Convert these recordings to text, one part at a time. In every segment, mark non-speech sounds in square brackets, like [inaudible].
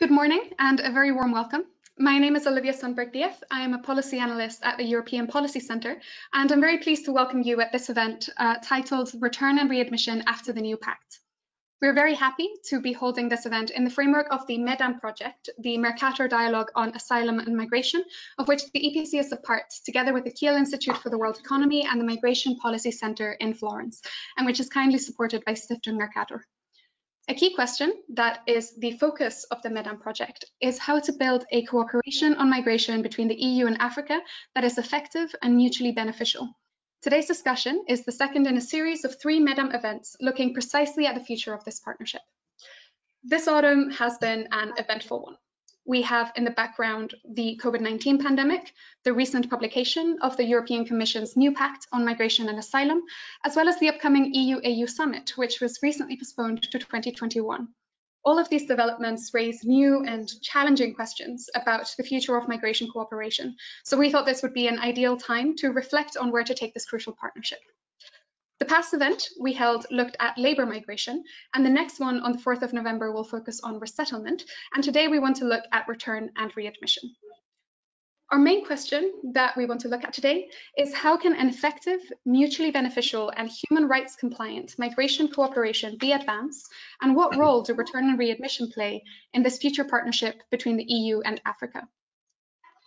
Good morning and a very warm welcome. My name is Olivia Sundberg Diez. I am a policy analyst at the European Policy Centre, and I'm very pleased to welcome you at this event uh, titled Return and Readmission After the New Pact. We're very happy to be holding this event in the framework of the MEDAM project, the Mercator Dialogue on Asylum and Migration, of which the EPC is a part, together with the Kiel Institute for the World Economy and the Migration Policy Centre in Florence, and which is kindly supported by Stiftung Mercator. A key question that is the focus of the MEDAM project is how to build a cooperation on migration between the EU and Africa that is effective and mutually beneficial. Today's discussion is the second in a series of three MEDAM events looking precisely at the future of this partnership. This autumn has been an eventful one we have in the background the COVID-19 pandemic, the recent publication of the European Commission's new pact on migration and asylum, as well as the upcoming EU-AU summit, which was recently postponed to 2021. All of these developments raise new and challenging questions about the future of migration cooperation. So we thought this would be an ideal time to reflect on where to take this crucial partnership. The past event we held looked at labour migration, and the next one on the 4th of November will focus on resettlement, and today we want to look at return and readmission. Our main question that we want to look at today is how can an effective, mutually beneficial and human rights compliant migration cooperation be advanced and what role do return and readmission play in this future partnership between the EU and Africa?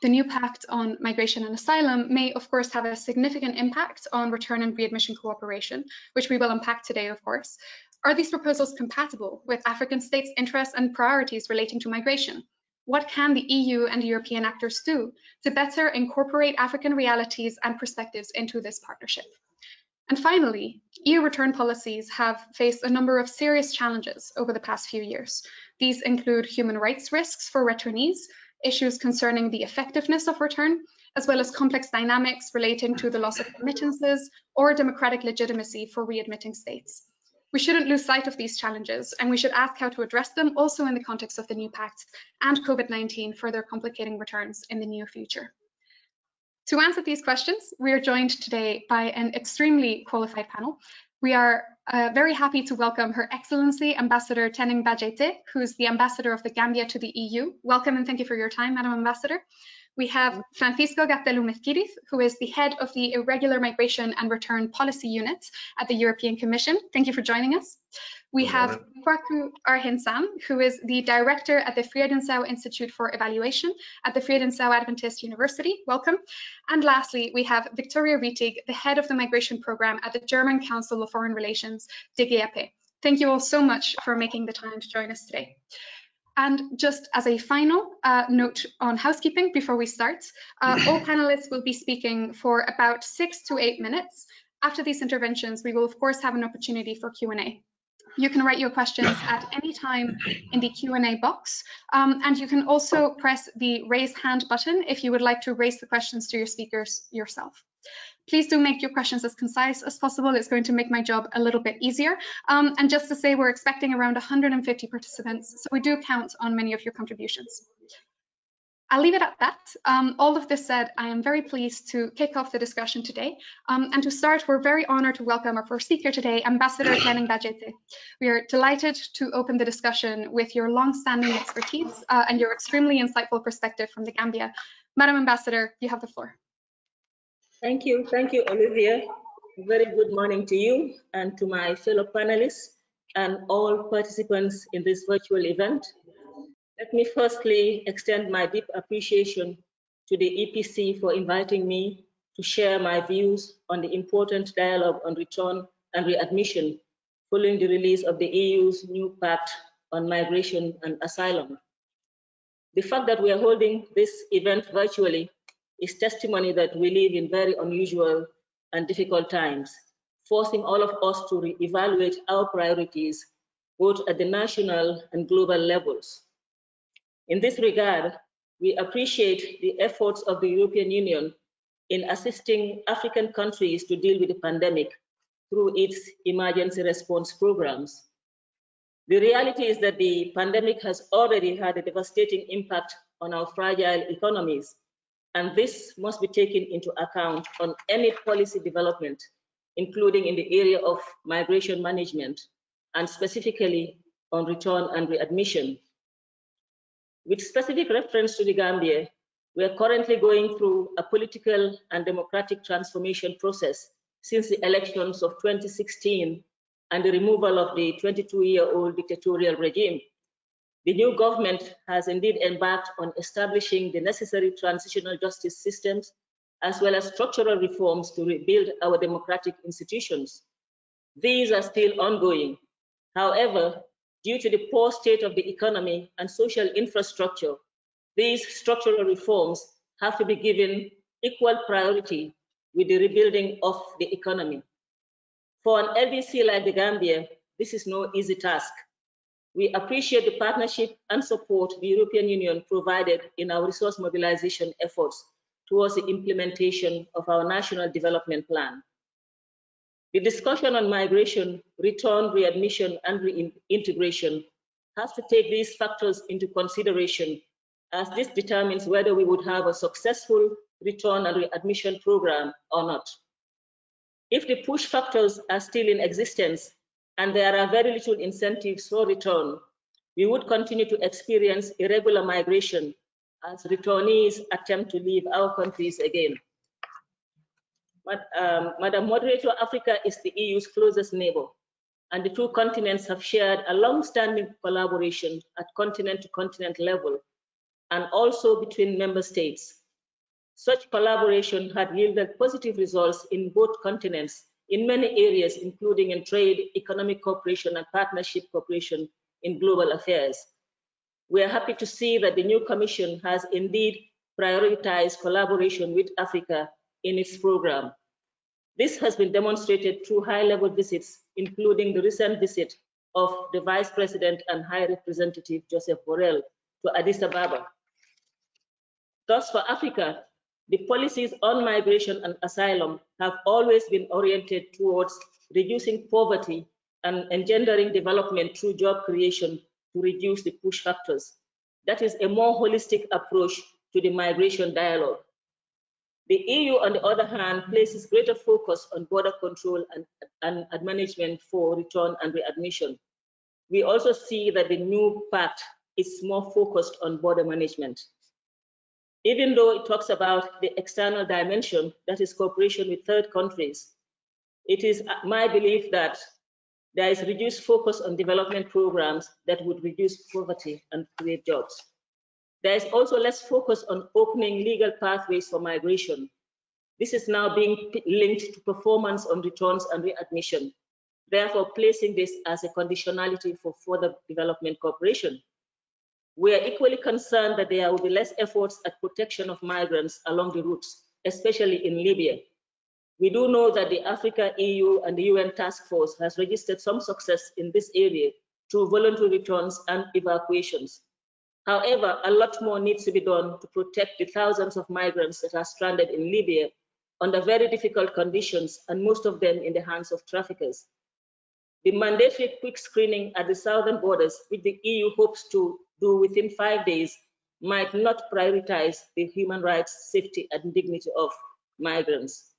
The new pact on migration and asylum may, of course, have a significant impact on return and readmission cooperation, which we will unpack today, of course. Are these proposals compatible with African states' interests and priorities relating to migration? What can the EU and European actors do to better incorporate African realities and perspectives into this partnership? And finally, EU return policies have faced a number of serious challenges over the past few years. These include human rights risks for returnees, issues concerning the effectiveness of return, as well as complex dynamics relating to the loss of remittances or democratic legitimacy for readmitting states. We shouldn't lose sight of these challenges, and we should ask how to address them also in the context of the new pact and COVID-19 further complicating returns in the near future. To answer these questions, we are joined today by an extremely qualified panel. We are uh, very happy to welcome Her Excellency Ambassador Teneng Mba Jaiteh, who's the Ambassador of the Gambia to the EU. Welcome and thank you for your time, Madam Ambassador. We have Francisco Mezquiriz, who is the head of the Irregular Migration and Return Policy Unit at the European Commission. Thank you for joining us. We have Kwaku Arhin-Sam, who is the director at the Friedensau Institute for Evaluation at the Friedensau Adventist University. Welcome. And lastly, we have Victoria Rietig, the head of the migration program at the German Council of Foreign Relations, DGAP. Thank you all so much for making the time to join us today. And just as a final uh, note on housekeeping before we start, uh, [laughs] all panelists will be speaking for about six to eight minutes. After these interventions, we will of course have an opportunity for Q&A. You can write your questions [laughs] at any time in the Q&A box, um, and you can also press the raise hand button if you would like to raise the questions to your speakers yourself. Please do make your questions as concise as possible. It's going to make my job a little bit easier. Um, and just to say, we're expecting around 150 participants, so we do count on many of your contributions. I'll leave it at that. Um, all of this said, I am very pleased to kick off the discussion today. Um, and to start, we're very honored to welcome our first speaker today, Ambassador [clears throat] Teneng Mba Jaiteh. We are delighted to open the discussion with your long-standing expertise uh, and your extremely insightful perspective from the Gambia. Madam Ambassador, you have the floor. Thank you. Thank you, Olivia. Very good morning to you and to my fellow panelists and all participants in this virtual event. Let me firstly extend my deep appreciation to the EPC for inviting me to share my views on the important dialogue on return and readmission following the release of the EU's new pact on migration and asylum. The fact that we are holding this event virtually is testimony that we live in very unusual and difficult times, forcing all of us to re-evaluate our priorities both at the national and global levels. In this regard, we appreciate the efforts of the European Union in assisting African countries to deal with the pandemic through its emergency response programs. The reality is that the pandemic has already had a devastating impact on our fragile economies, and this must be taken into account on any policy development, including in the area of migration management, and specifically on return and readmission. With specific reference to the Gambia, we are currently going through a political and democratic transformation process since the elections of 2016 and the removal of the 22-year-old dictatorial regime. The new government has indeed embarked on establishing the necessary transitional justice systems as well as structural reforms to rebuild our democratic institutions. These are still ongoing. However, due to the poor state of the economy and social infrastructure, these structural reforms have to be given equal priority with the rebuilding of the economy. For an LDC like the Gambia, this is no easy task. We appreciate the partnership and support the European Union provided in our resource mobilization efforts towards the implementation of our national development plan. The discussion on migration, return, readmission, and reintegration has to take these factors into consideration as this determines whether we would have a successful return and readmission program or not. If the push factors are still in existence and there are very little incentives for return, we would continue to experience irregular migration as returnees attempt to leave our countries again. Um, Madam Moderator, Africa is the EU's closest neighbor, and the two continents have shared a long-standing collaboration at continent-to-continent -continent level and also between member states. Such collaboration had yielded positive results in both continents in many areas, including in trade, economic cooperation, and partnership cooperation in global affairs. We are happy to see that the new Commission has indeed prioritized collaboration with Africa in its program. This has been demonstrated through high-level visits, including the recent visit of the Vice President and High Representative Joseph Borrell to Addis Ababa Thus, for Africa, the policies on migration and asylum have always been oriented towards reducing poverty and engendering development through job creation to reduce the push factors. That is a more holistic approach to the migration dialogue. The EU, on the other hand, places greater focus on border control and, and management for return and readmission. We also see that the new pact is more focused on border management. Even though it talks about the external dimension, that is cooperation with third countries, it is my belief that there is reduced focus on development programs that would reduce poverty and create jobs. There is also less focus on opening legal pathways for migration. This is now being linked to performance on returns and readmission, therefore placing this as a conditionality for further development cooperation. We are equally concerned that there will be less efforts at protection of migrants along the routes, especially in Libya. We do know that the Africa, EU, and the UN task force has registered some success in this area through voluntary returns and evacuations. However, a lot more needs to be done to protect the thousands of migrants that are stranded in Libya under very difficult conditions, and most of them in the hands of traffickers. The mandatory quick screening at the southern borders, which the EU hopes to do within five days might not prioritize the human rights, safety, and dignity of migrants.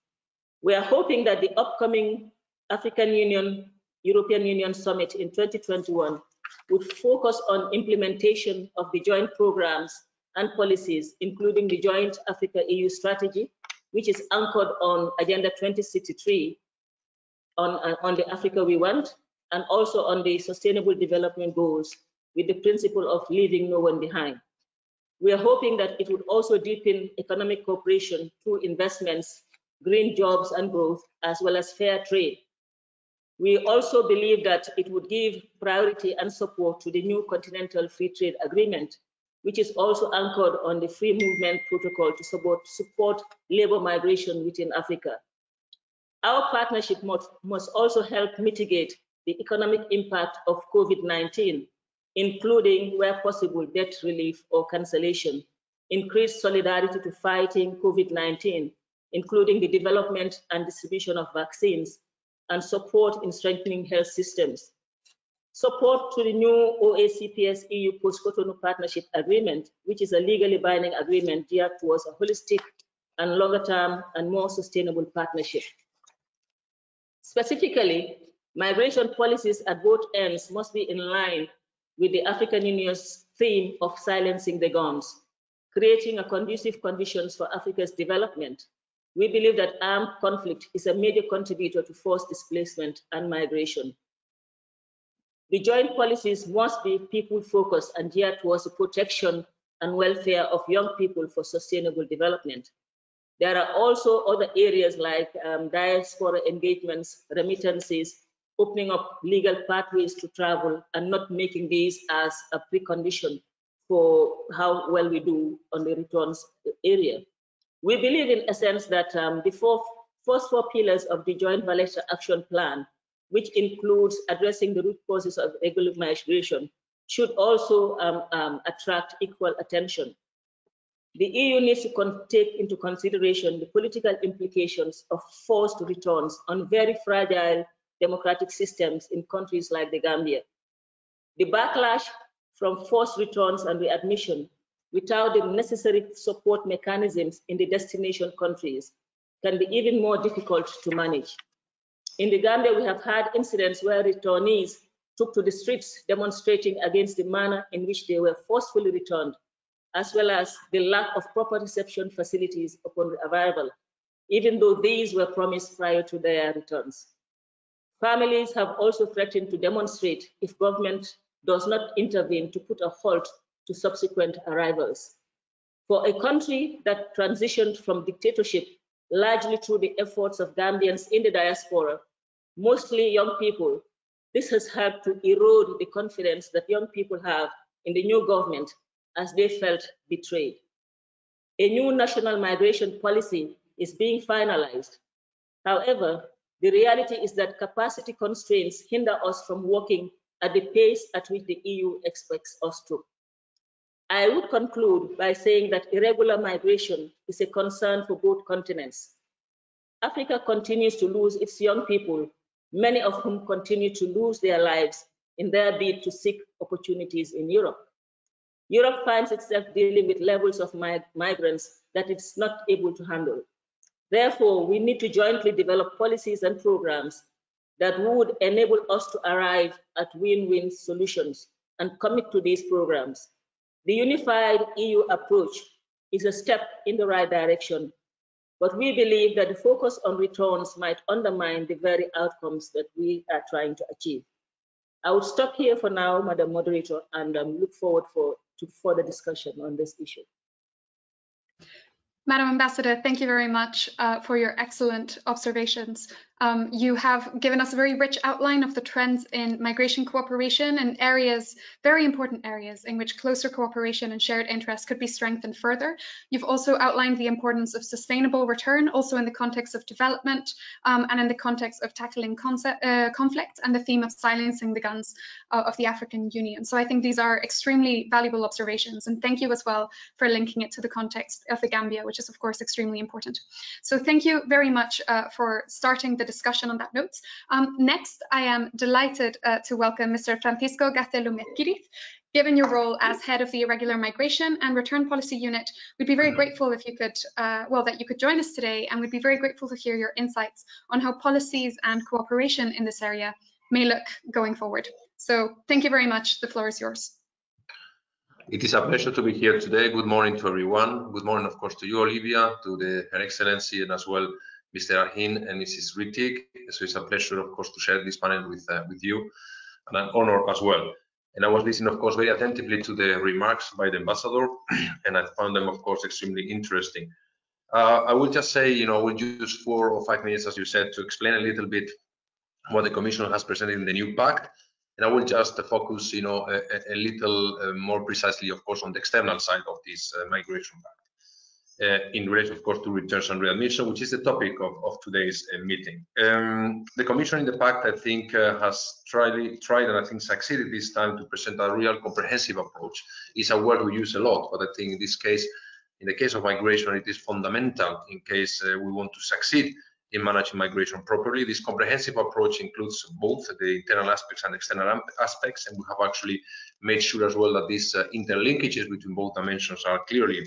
We are hoping that the upcoming African Union, European Union Summit in 2021 would focus on implementation of the joint programs and policies, including the joint Africa-EU strategy, which is anchored on Agenda 2063 on, uh, on the Africa we want, and also on the Sustainable Development Goals with the principle of leaving no one behind. We are hoping that it would also deepen economic cooperation through investments, green jobs and growth, as well as fair trade. We also believe that it would give priority and support to the new Continental Free Trade Agreement, which is also anchored on the Free Movement Protocol to support, support labor migration within Africa. Our partnership must, must also help mitigate the economic impact of COVID-19 including, where possible, debt relief or cancellation, increased solidarity to fighting COVID-19, including the development and distribution of vaccines, and support in strengthening health systems. Support to the new OACPS EU Post-Cotonou Partnership Agreement, which is a legally binding agreement geared towards a holistic and longer-term and more sustainable partnership. Specifically, migration policies at both ends must be in line with the African Union's theme of silencing the guns, creating a conducive conditions for Africa's development. We believe that armed conflict is a major contributor to forced displacement and migration. The joint policies must be people-focused and geared towards the protection and welfare of young people for sustainable development. There are also other areas like um, diaspora engagements, remittances, opening up legal pathways to travel and not making these as a precondition for how well we do on the returns area. We believe in a sense that um, the four, first four pillars of the Joint Valletta Action Plan, which includes addressing the root causes of irregular migration, should also um, um, attract equal attention. The EU needs to take into consideration the political implications of forced returns on very fragile democratic systems in countries like the Gambia. The backlash from forced returns and readmission without the necessary support mechanisms in the destination countries can be even more difficult to manage. In the Gambia, we have had incidents where returnees took to the streets demonstrating against the manner in which they were forcefully returned, as well as the lack of proper reception facilities upon arrival, even though these were promised prior to their returns. Families have also threatened to demonstrate if government does not intervene to put a halt to subsequent arrivals. For a country that transitioned from dictatorship largely through the efforts of Gambians in the diaspora, mostly young people, this has helped to erode the confidence that young people have in the new government as they felt betrayed. A new national migration policy is being finalized. However, the reality is that capacity constraints hinder us from working at the pace at which the EU expects us to. I would conclude by saying that irregular migration is a concern for both continents. Africa continues to lose its young people, many of whom continue to lose their lives in their bid to seek opportunities in Europe. Europe finds itself dealing with levels of mig migrants that it's not able to handle. Therefore, we need to jointly develop policies and programs that would enable us to arrive at win-win solutions and commit to these programs. The unified EU approach is a step in the right direction, but we believe that the focus on returns might undermine the very outcomes that we are trying to achieve. I will stop here for now, Madam Moderator, and um, look forward for, to further discussion on this issue. Madam Ambassador, thank you very much uh, for your excellent observations. Um, you have given us a very rich outline of the trends in migration cooperation and areas, very important areas, in which closer cooperation and shared interests could be strengthened further. You've also outlined the importance of sustainable return, also in the context of development um, and in the context of tackling concept, uh, conflict and the theme of silencing the guns uh, of the African Union. So I think these are extremely valuable observations, and thank you as well for linking it to the context of the Gambia, which is of course extremely important. So thank you very much uh, for starting the discussion on that note. Um, next, I am delighted uh, to welcome Mr. Francisco Gaztelu-Mezquiriz. Given your role as head of the Irregular Migration and Return Policy Unit, we'd be very mm-hmm. grateful if you could, uh, well, that you could join us today, and we'd be very grateful to hear your insights on how policies and cooperation in this area may look going forward. So thank you very much. The floor is yours. It is a pleasure to be here today. Good morning to everyone. Good morning, of course, to you, Olivia, to the, Her Excellency, and as well Mr. Arhin and Mrs. Rietig. So it's a pleasure, of course, to share this panel with, uh, with you, and an honor as well. And I was listening, of course, very attentively to the remarks by the ambassador, [clears throat] and I found them, of course, extremely interesting. Uh, I will just say, you know, we'll use four or five minutes, as you said, to explain a little bit what the Commission has presented in the new pact. And I will just focus, you know, a, a little uh, more precisely, of course, on the external side of this uh, migration pact in relation, of course, to returns and readmission, which is the topic of, of today's uh, meeting. Um, the Commission in the Pact, I think, uh, has tried, tried and I think succeeded this time to present a real comprehensive approach. It's a word we use a lot, but I think in this case, in the case of migration, it is fundamental in case uh, we want to succeed in managing migration properly. This comprehensive approach includes both the internal aspects and external aspects, and we have actually made sure as well that these uh, interlinkages between both dimensions are clearly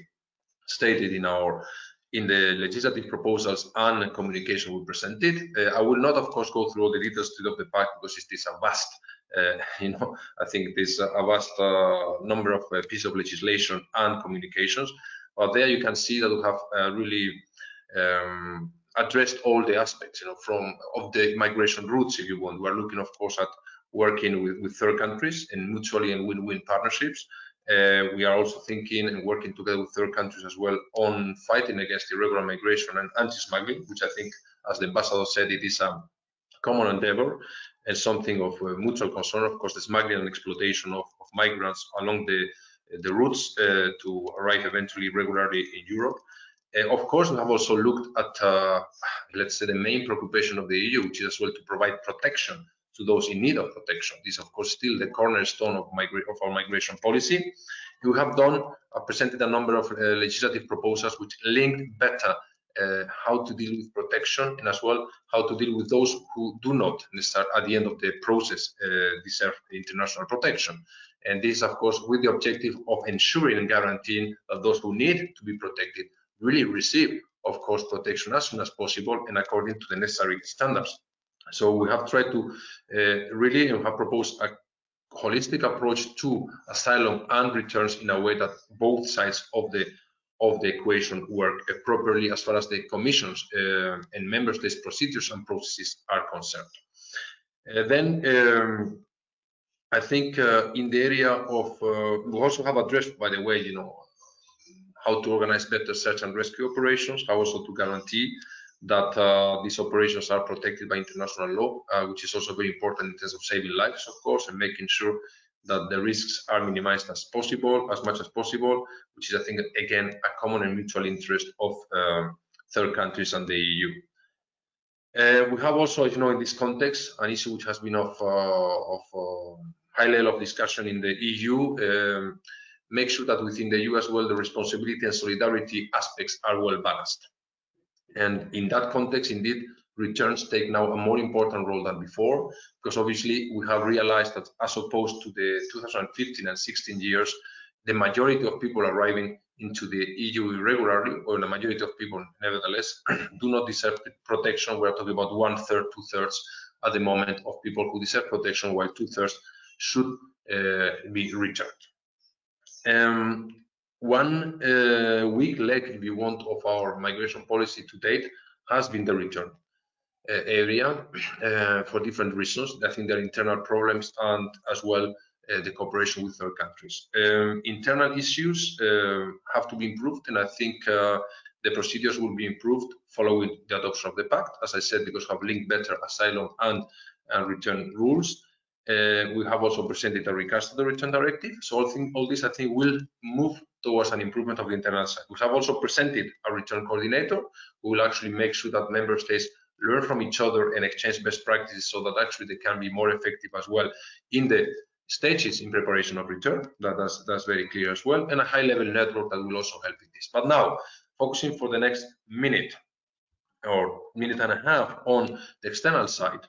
stated in our in the legislative proposals and communication we presented. Uh, I will not, of course, go through all the details of the pact because it is a vast uh, [laughs] you know, I think there's a vast uh, number of uh, pieces of legislation and communications. But there you can see that we have uh, really um, addressed all the aspects, you know, from of the migration routes, if you want. We're looking, of course, at working with, with third countries in mutually and win-win partnerships. Uh, we are also thinking and working together with third countries as well on fighting against irregular migration and anti-smuggling, which I think, as the ambassador said, it is a common endeavor and something of uh, mutual concern. Of course, the smuggling and exploitation of, of migrants along the the routes uh, to arrive eventually regularly in Europe. Uh, of course, we have also looked at, uh, let's say, the main preoccupation of the EU, which is as well to provide protection to those in need of protection. This, of course, still the cornerstone of, of our migration policy. We have done, uh, presented a number of uh, legislative proposals which link better uh, how to deal with protection and as well how to deal with those who do not at the end of the process uh, deserve international protection. And this, of course, with the objective of ensuring and guaranteeing that those who need to be protected really receive, of course, protection as soon as possible and according to the necessary standards. So we have tried to uh, really and have proposed a holistic approach to asylum and returns in a way that both sides of the of the equation work properly as far as the commissions uh, and member states procedures and processes are concerned. Uh, then um, I think uh, in the area of uh, we also have addressed by the way you know how to organize better search and rescue operations how also to guarantee that uh, these operations are protected by international law, uh, which is also very important in terms of saving lives, of course, and making sure that the risks are minimized as possible, as much as possible, which is, I think, again, a common and mutual interest of uh, third countries and the EU. Uh, we have also, you know, in this context, an issue which has been of, uh, of uh, high level of discussion in the EU, um, make sure that within the EU as well, the responsibility and solidarity aspects are well balanced. And in that context, indeed, returns take now a more important role than before, because obviously we have realized that as opposed to the 2015 and 16 years, the majority of people arriving into the EU irregularly, or the majority of people, nevertheless, [clears throat] do not deserve protection. We're talking about one third, two thirds at the moment of people who deserve protection, while two thirds should uh, be returned. Um, one uh, weak leg, if you want, of our migration policy to date has been the return uh, area [clears throat] uh, for different reasons. I think there are internal problems and as well uh, the cooperation with third countries. Um, internal issues uh, have to be improved, and I think uh, the procedures will be improved following the adoption of the pact, as I said, because have linked better asylum and return rules. Uh, we have also presented a recast of the return directive. So all, think, all this, I think, will move towards an improvement of the internal side. We have also presented a return coordinator who will actually make sure that member states learn from each other and exchange best practices so that actually they can be more effective as well in the stages in preparation of return. That, that's, that's very clear as well. And a high level network that will also help in this. But now, focusing for the next minute or minute and a half on the external side,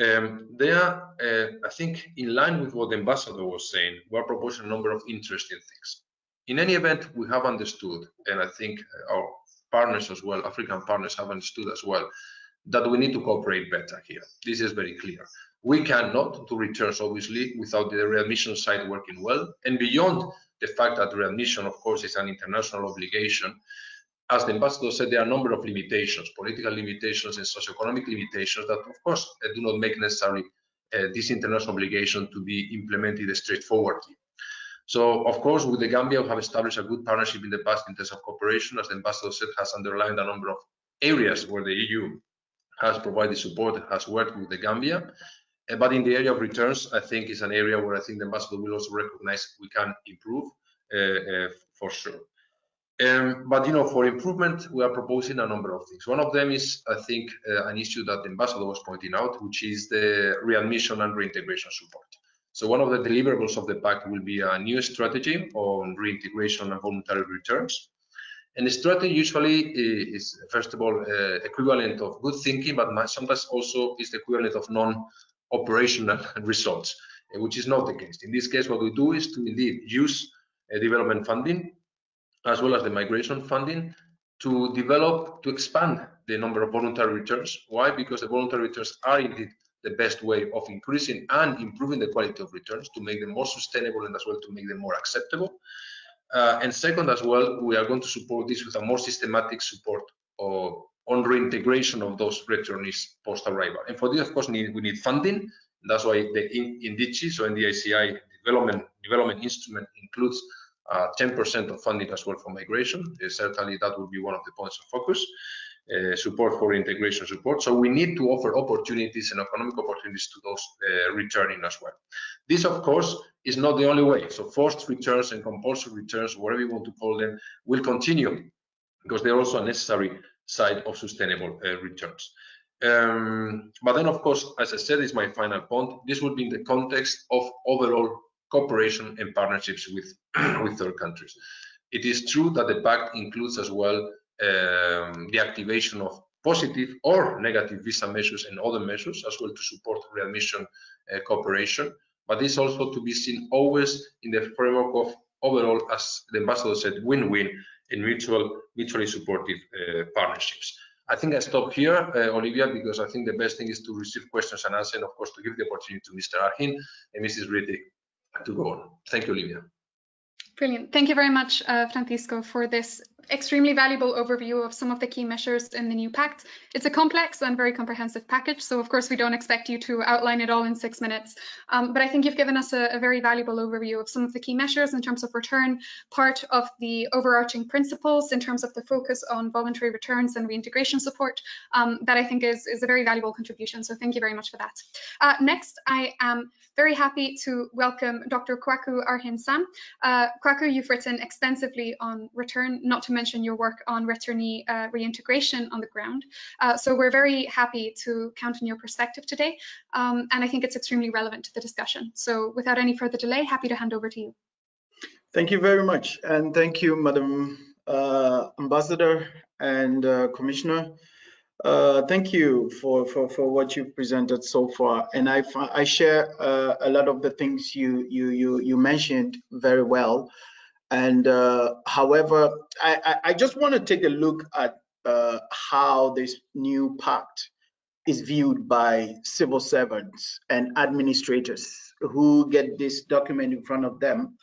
um, are, uh, I think, in line with what the ambassador was saying, we are proposing a number of interesting things. In any event, we have understood, and I think our partners as well, African partners have understood as well, that we need to cooperate better here. This is very clear. We cannot do returns, obviously, without the readmission side working well. And beyond the fact that readmission, of course, is an international obligation, as the ambassador said, there are a number of limitations, political limitations and socioeconomic limitations that, of course, uh, do not make necessary uh, this international obligation to be implemented straightforwardly. So, of course, with the Gambia, we have established a good partnership in the past in terms of cooperation, as the ambassador said, has underlined a number of areas where the EU has provided support, has worked with the Gambia. Uh, but in the area of returns, I think is an area where I think the ambassador will also recognize we can improve uh, uh, for sure. Um, but you know, for improvement, we are proposing a number of things. One of them is, I think, uh, an issue that the ambassador was pointing out, which is the readmission and reintegration support. So one of the deliverables of the pact will be a new strategy on reintegration and voluntary returns. And the strategy usually is, first of all, uh, equivalent of good thinking, but sometimes also is the equivalent of non-operational [laughs] results, uh, which is not the case. In this case, what we do is to indeed use uh, development funding as well as the migration funding to develop, to expand the number of voluntary returns. Why? Because the voluntary returns are indeed the best way of increasing and improving the quality of returns to make them more sustainable and as well to make them more acceptable. Uh, and second, as well, we are going to support this with a more systematic support of, on reintegration of those returnees post-arrival. And for this, of course, need, we need funding. That's why the NDICI, so the NDICI development development instrument includes 10% uh, of funding as well for migration. Certainly, that would be one of the points of focus. Uh, support for integration support. So we need to offer opportunities and economic opportunities to those uh, returning as well. This, of course, is not the only way. So forced returns and compulsory returns, whatever you want to call them, will continue because they're also a necessary side of sustainable uh, returns. Um, but then, of course, as I said, is my final point. This would be in the context of overall cooperation and partnerships with, [clears throat] with third countries. It is true that the pact includes as well um, the activation of positive or negative visa measures and other measures as well to support readmission uh, cooperation. But this also to be seen always in the framework of overall, as the ambassador said, win-win and mutual, mutually supportive uh, partnerships. I think I stop here, uh, Olivia, because I think the best thing is to receive questions and answer, and of course, to give the opportunity to Mr. Arhin and Mrs. Rietig to go on. Thank you, Olivia. Brilliant. Thank you very much, uh, Francisco, for this extremely valuable overview of some of the key measures in the new pact. It's a complex and very comprehensive package, so of course we don't expect you to outline it all in six minutes. Um, but I think you've given us a, a, very valuable overview of some of the key measures in terms of return, part of the overarching principles in terms of the focus on voluntary returns and reintegration support. Um, that I think is, is a very valuable contribution, so thank you very much for that. Uh, next, I am very happy to welcome Dr. Kwaku Arhin-Sam. Uh, Kwaku, you've written extensively on return, not to mention your work on returnee uh, reintegration on the ground. Uh, so we're very happy to count on your perspective today, um, and I think it's extremely relevant to the discussion. So without any further delay, happy to hand over to you. Thank you very much, and thank you, Madam uh, Ambassador and uh, Commissioner. Uh, thank you for, for, for what you've presented so far, and I, I share uh, a lot of the things you you you, you mentioned very well. And uh, however, I, I, just want to take a look at uh, how this new pact is viewed by civil servants and administrators who get this document in front of them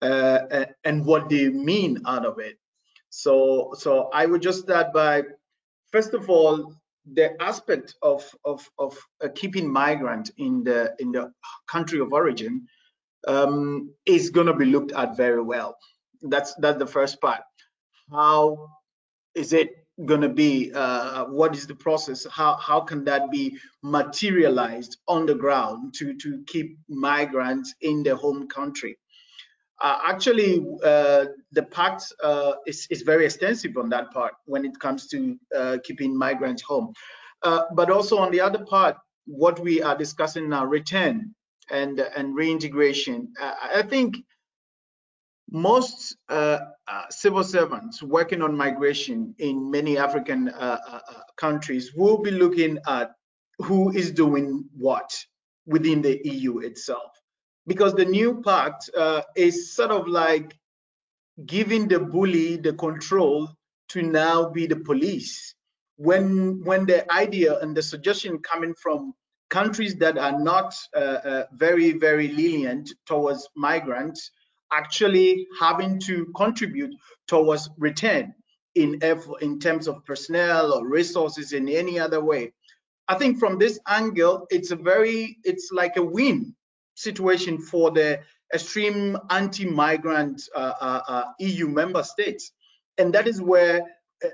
uh, and what they mean out of it. So, so I would just start by, first of all, the aspect of of, of keeping migrant in the in the country of origin um, is going to be looked at very well. That's that's the first part. How is it going to be? Uh, what is the process? How how can that be materialized on the ground to to keep migrants in their home country? Uh, actually, uh, the pact uh, is, is very extensive on that part when it comes to uh, keeping migrants home. Uh, but also on the other part, what we are discussing now, return and and reintegration. Uh, I think most uh, uh, civil servants working on migration in many African uh, uh, uh countries will be looking at who is doing what within the EU itself. Because the new pact is sort of like giving the bully the control to now be the police. When, when the idea and the suggestion coming from countries that are not uh, uh, very, very lenient towards migrants actually having to contribute towards return in in terms of personnel or resources in any other way. I think from this angle, it's a very, it's like a win situation for the extreme anti-migrant uh, uh, uh, EU member states. And that is where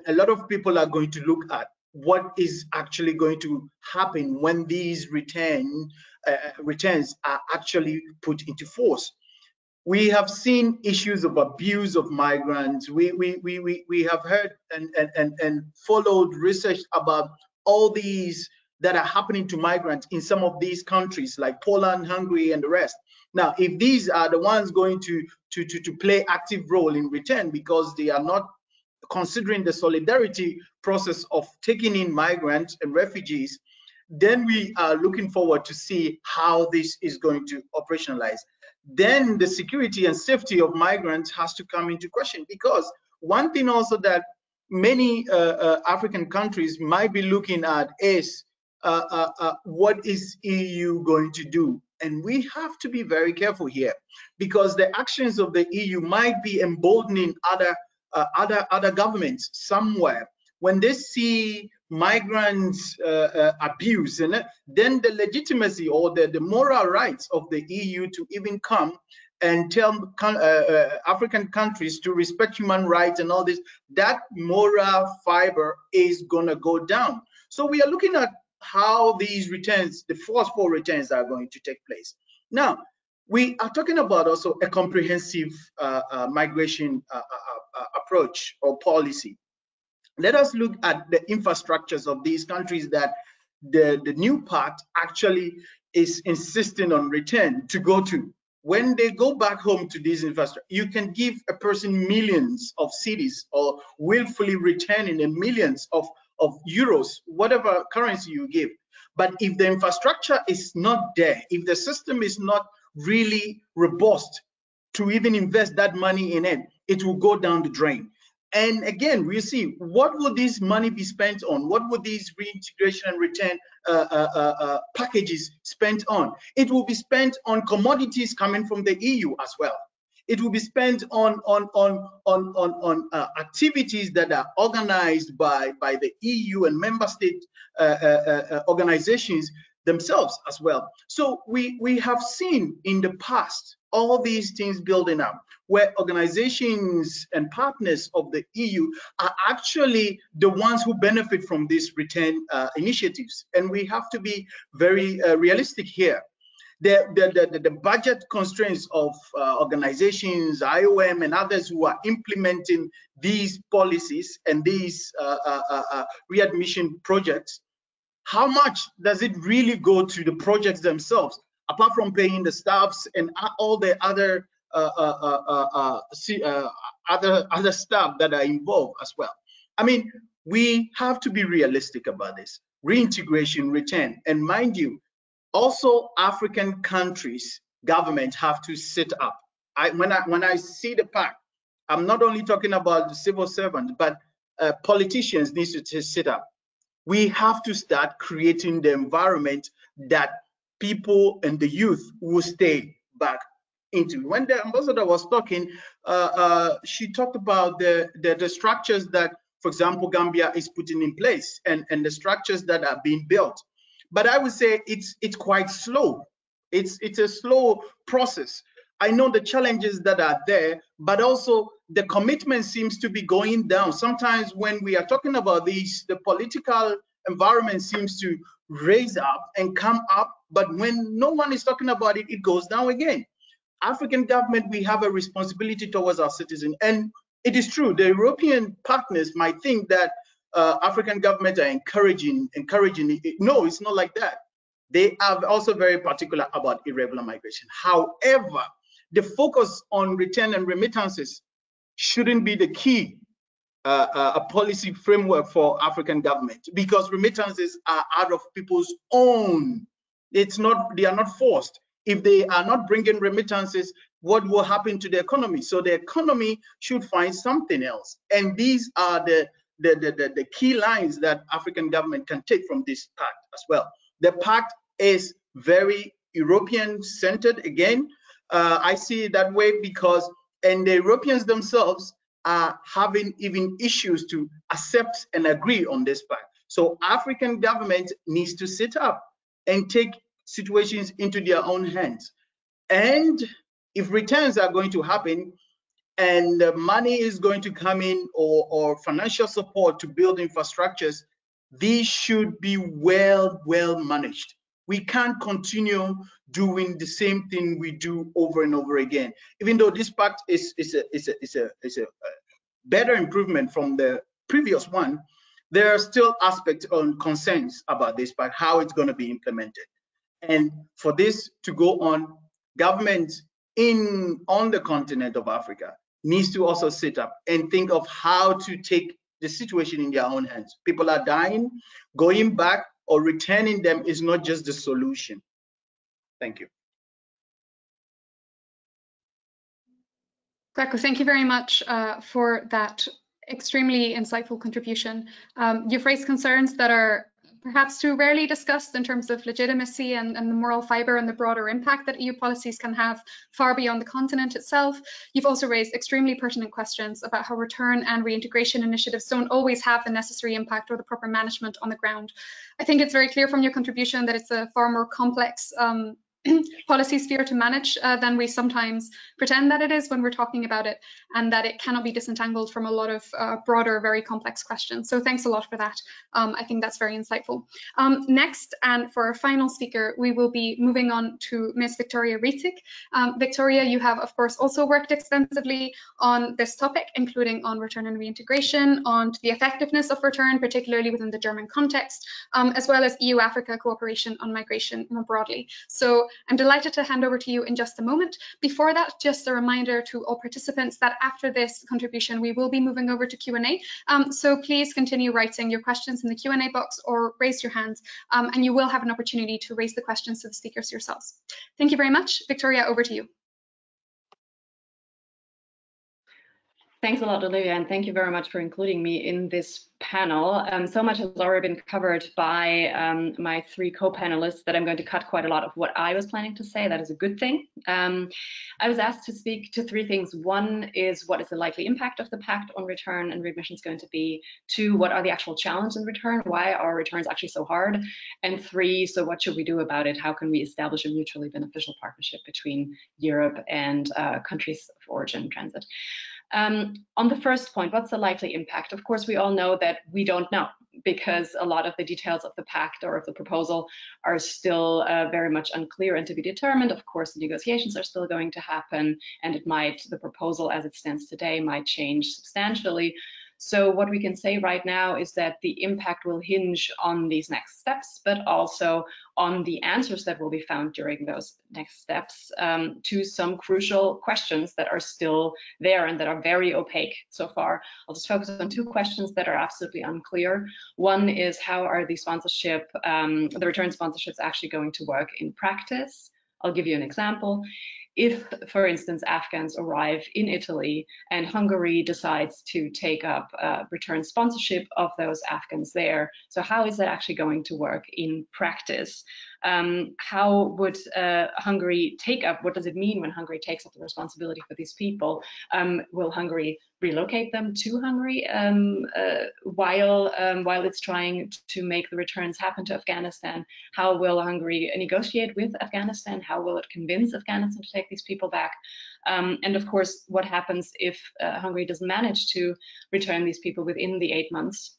a lot of people are going to look at what is actually going to happen when these return uh, returns are actually put into force. We have seen issues of abuse of migrants. We, we, we, we, we have heard and, and, and, and followed research about all these that are happening to migrants in some of these countries like Poland, Hungary, and the rest. Now, if these are the ones going to, to, to, to play active role in return because they are not considering the solidarity process of taking in migrants and refugees, then we are looking forward to see how this is going to operationalize then the security and safety of migrants has to come into question because one thing also that many uh, uh, African countries might be looking at is uh, uh, uh, what is EU going to do? And we have to be very careful here because the actions of the EU might be emboldening other uh, other other governments somewhere when they see migrants uh, uh, abuse and then the legitimacy or the, the moral rights of the EU to even come and tell uh, uh, African countries to respect human rights and all this, that moral fiber is gonna go down. So we are looking at how these returns, the forceful returns are going to take place. Now, we are talking about also a comprehensive uh, uh, migration uh, uh, uh, approach or policy. Let us look at the infrastructures of these countries that the, the new part actually is insisting on return to go to. When they go back home to these infrastructure, you can give a person millions of cedis or willfully returning a millions of of euros, whatever currency you give. But if the infrastructure is not there, if the system is not really robust to even invest that money in it, it will go down the drain. And again, we see what would this money be spent on? What would these reintegration and return uh, uh, uh, uh packages spent on? It will be spent on commodities coming from the EU as well. It will be spent on on on on on, on uh, activities that are organized by by the EU and member state uh, organizations themselves as well. So we we have seen in the past all these things building up where organizations and partners of the EU are actually the ones who benefit from these return uh, initiatives. And we have to be very uh, realistic here the, the, the, the budget constraints of uh, organizations, IOM and others who are implementing these policies and these uh, uh, uh, readmission projects, how much does it really go to the projects themselves, apart from paying the staffs and all the other uh, uh, uh, uh see, other other staff that are involved as well? I mean, we have to be realistic about this. Reintegration, return, and mind you, also African countries governments have to sit up. I, when I when I see the pact, I'm not only talking about the civil servants, but uh, politicians need to sit up. We have to start creating the environment that people and the youth will stay back into. When the ambassador was talking, uh, uh, she talked about the, the, the structures that, for example, Gambia is putting in place and, and the structures that are being built but I would say it's it's quite slow. It's it's a slow process. I know the challenges that are there, but also the commitment seems to be going down. Sometimes when we are talking about these, the political environment seems to raise up and come up, but when no one is talking about it, it goes down again. African government, we have a responsibility towards our citizens. And it is true, the European partners might think that uh, African governments are encouraging, encouraging it. No, it's not like that. They are also very particular about irregular migration. However, the focus on return and remittances shouldn't be the key uh, uh, a policy framework for African government because remittances are out of people's own. It's not, they are not forced. If they are not bringing remittances, what will happen to the economy? So the economy should find something else. And these are the the, the, the, the key lines that African government can take from this pact as well. The pact is very European centered again. Uh, I see it that way because, and the Europeans themselves are having even issues to accept and agree on this pact. So African government needs to sit up and take situations into their own hands. And if returns are going to happen, and money is going to come in or, or financial support to build infrastructures, these should be well, well managed. We can't continue doing the same thing we do over and over again. Even though this pact is, is, a, is, a, is, a, is a uh, better improvement from the previous one, there are still aspects on concerns about this pact, how it's going to be implemented. And for this to go on, governments in on the continent of Africa needs to also sit up and think of how to take the situation in their own hands. People are dying, going back or returning them is not just the solution. Thank you. Kwaku, thank you very much uh, for that extremely insightful contribution. Um, you've raised concerns that are perhaps too rarely discussed in terms of legitimacy and, and, the moral fibre and the broader impact that EU policies can have far beyond the continent itself. You've also raised extremely pertinent questions about how return and reintegration initiatives don't always have the necessary impact or the proper management on the ground. I think it's very clear from your contribution that it's a far more complex um, [clears throat] policy sphere to manage uh, than we sometimes pretend that it is when we're talking about it, and that it cannot be disentangled from a lot of uh, broader, very complex questions. So thanks a lot for that. Um, I think that's very insightful. Um, next, and for our final speaker, we will be moving on to Ms. Victoria Rietig. Um, Victoria, you have, of course, also worked extensively on this topic, including on return and reintegration, on the effectiveness of return, particularly within the German context, um, as well as EU-Africa cooperation on migration more broadly. So I'm delighted to hand over to you in just a moment. Before that, just a reminder to all participants that after this contribution, we will be moving over to Q&A. Um, so please continue writing your questions in the Q&A box or raise your hands, um, and you will have an opportunity to raise the questions to the speakers yourselves. Thank you very much. Victoria, over to you. Thanks a lot, Olivia, and thank you very much for including me in this panel. Um, so much has already been covered by um, my three co-panelists that I'm going to cut quite a lot of what I was planning to say. That is a good thing. Um, I was asked to speak to three things. One is what is the likely impact of the pact on return and readmissions going to be? Two, what are the actual challenges in return? Why are returns actually so hard? And three, so what should we do about it? How can we establish a mutually beneficial partnership between Europe and uh, countries of origin transit? Um, on the first point, what's the likely impact? Of course, we all know that we don't know because a lot of the details of the pact or of the proposal are still uh, very much unclear and to be determined. Of course, the negotiations are still going to happen and it might, the proposal as it stands today might change substantially. So what we can say right now is that the impact will hinge on these next steps, but also on the answers that will be found during those next steps um, to some crucial questions that are still there and that are very opaque so far. I'll just focus on two questions that are absolutely unclear. One is how are the sponsorship, um, the return sponsorships actually going to work in practice? I'll give you an example if, for instance, Afghans arrive in Italy and Hungary decides to take up uh, return sponsorship of those Afghans there, so how is that actually going to work in practice? Um, how would uh, Hungary take up, what does it mean when Hungary takes up the responsibility for these people? Um, will Hungary relocate them to Hungary um, uh, while, um, while it's trying to make the returns happen to Afghanistan? How will Hungary negotiate with Afghanistan? How will it convince Afghanistan to take these people back? Um, and of course, what happens if uh, Hungary doesn't manage to return these people within the eight months?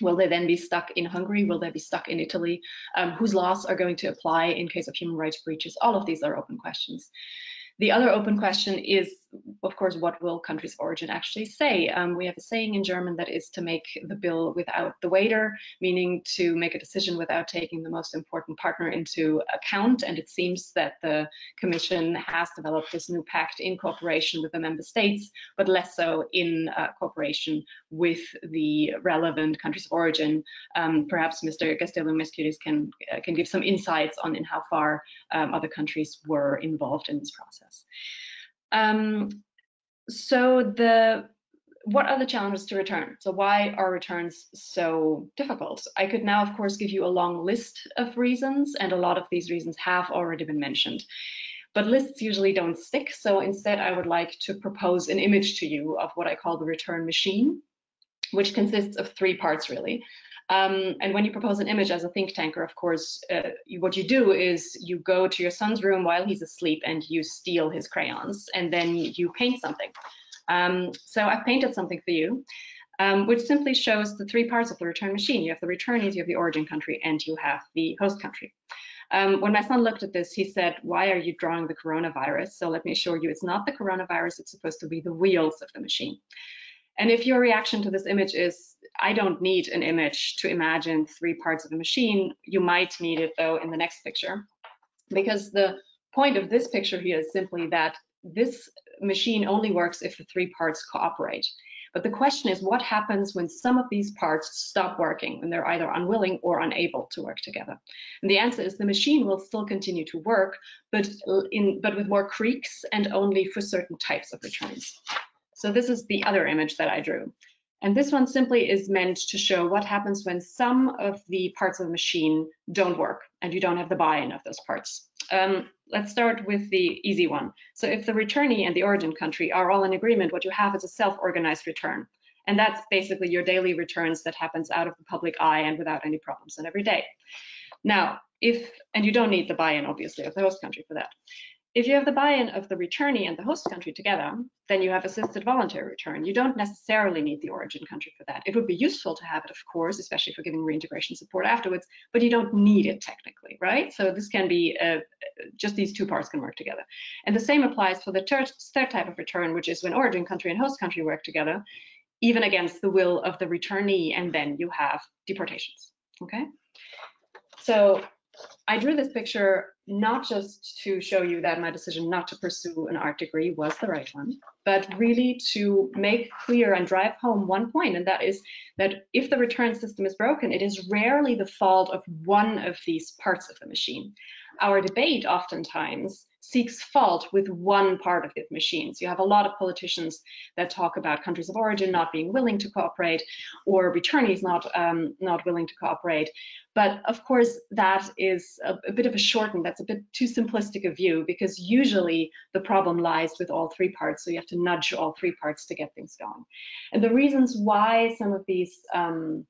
Will they then be stuck in Hungary? Will they be stuck in Italy? Um, whose laws are going to apply in case of human rights breaches? All of these are open questions. The other open question is of course, what will countries origin actually say? Um, we have a saying in German that is to make the bill without the waiter, meaning to make a decision without taking the most important partner into account. And it seems that the Commission has developed this new pact in cooperation with the member states, but less so in uh, cooperation with the relevant countries of origin. Um, perhaps Mr. Gaztelu-Mezquiriz can, uh, can give some insights on in how far um, other countries were involved in this process. Um, so the what are the challenges to return? So why are returns so difficult? I could now, of course, give you a long list of reasons, and a lot of these reasons have already been mentioned. But lists usually don't stick, so instead I would like to propose an image to you of what I call the return machine, which consists of three parts really. Um, and when you propose an image as a think tanker, of course, uh, you, what you do is you go to your son's room while he's asleep and you steal his crayons and then you paint something. Um, so I've painted something for you, um, which simply shows the three parts of the return machine. You have the returnees, you have the origin country, and you have the host country. Um, when my son looked at this, he said, why are you drawing the coronavirus? So let me assure you, it's not the coronavirus, it's supposed to be the wheels of the machine. And if your reaction to this image is, I don't need an image to imagine three parts of a machine, you might need it though in the next picture. Because the point of this picture here is simply that this machine only works if the three parts cooperate. But the question is what happens when some of these parts stop working, when they're either unwilling or unable to work together? And the answer is the machine will still continue to work, but, in, but with more creaks and only for certain types of returns. So this is the other image that I drew. And this one simply is meant to show what happens when some of the parts of the machine don't work and you don't have the buy-in of those parts. Um, let's start with the easy one. So if the returnee and the origin country are all in agreement, what you have is a self-organized return. And that's basically your daily returns that happens out of the public eye and without any problems and every day. Now, if, and you don't need the buy-in, obviously, of the host country for that. If you have the buy-in of the returnee and the host country together, then you have assisted voluntary return. You don't necessarily need the origin country for that. It would be useful to have it, of course, especially for giving reintegration support afterwards, but you don't need it technically, right? So this can be, uh, just these two parts can work together. And the same applies for the third, third type of return, which is when origin country and host country work together, even against the will of the returnee, and then you have deportations, okay? So I drew this picture not just to show you that my decision not to pursue an art degree was the right one, but really to make clear and drive home one point, and that is that if the return system is broken, it is rarely the fault of one of these parts of the machine. Our debate oftentimes seeks fault with one part of the machines. You have a lot of politicians that talk about countries of origin not being willing to cooperate or returnees not, um, not willing to cooperate. But of course, that is a, a, bit of a shortened, that's a bit too simplistic a view because usually the problem lies with all three parts. So you have to nudge all three parts to get things going. And the reasons why some of these um,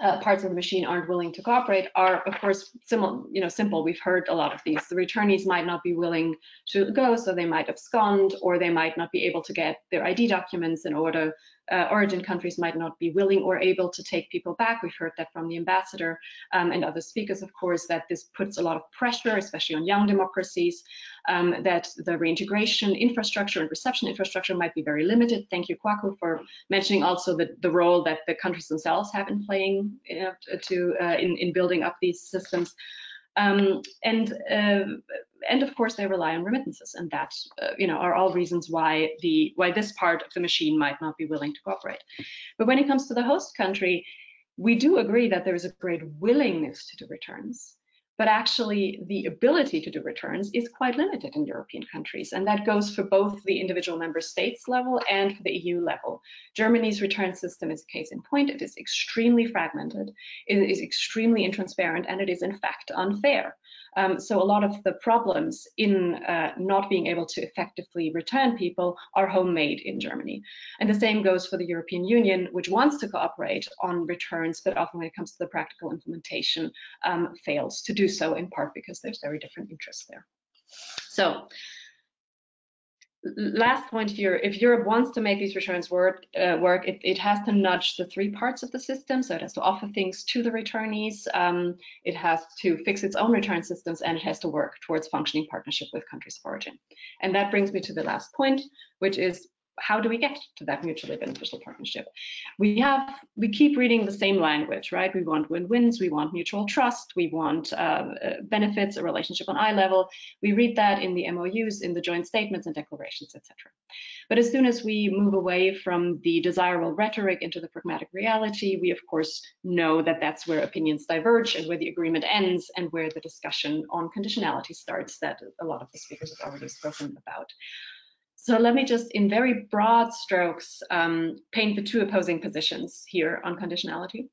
uh, parts of the machine aren't willing to cooperate are, of course, simple. You know, simple. We've heard a lot of these. The returnees might not be willing to go, so they might abscond, or they might not be able to get their ID documents in order uh, origin countries might not be willing or able to take people back. We've heard that from the ambassador um, and other speakers, of course, that this puts a lot of pressure, especially on young democracies, um, that the reintegration infrastructure and reception infrastructure might be very limited. Thank you, Kwaku, for mentioning also the, the role that the countries themselves have in playing uh, to uh, in, in building up these systems. Um, and uh, and of course they rely on remittances, and that uh, you know are all reasons why the why this part of the machine might not be willing to cooperate. But when it comes to the host country, we do agree that there is a great willingness to do returns but actually the ability to do returns is quite limited in European countries. And that goes for both the individual member states level and for the EU level. Germany's return system is a case in point. It is extremely fragmented, it is extremely intransparent, and it is in fact unfair. Um, so a lot of the problems in uh, not being able to effectively return people are homemade in Germany. And the same goes for the European Union, which wants to cooperate on returns, but often when it comes to the practical implementation, um, fails to do so in part because there's very different interests there. So last point here, if Europe wants to make these returns work, uh, work it, it, has to nudge the three parts of the system. So it has to offer things to the returnees, um, it has to fix its own return systems, and it has to work towards functioning partnership with countries of origin. And that brings me to the last point, which is how do we get to that mutually beneficial partnership? We have, we keep reading the same language, right? We want win-wins, we want mutual trust, we want uh, uh benefits, a relationship on eye level. We read that in the MOUs, in the joint statements and declarations, etc. But as soon as we move away from the desirable rhetoric into the pragmatic reality, we of course know that that's where opinions diverge and where the agreement ends and where the discussion on conditionality starts that a lot of the speakers have already spoken about. So let me just, in very broad strokes, um, paint the two opposing positions here on conditionality.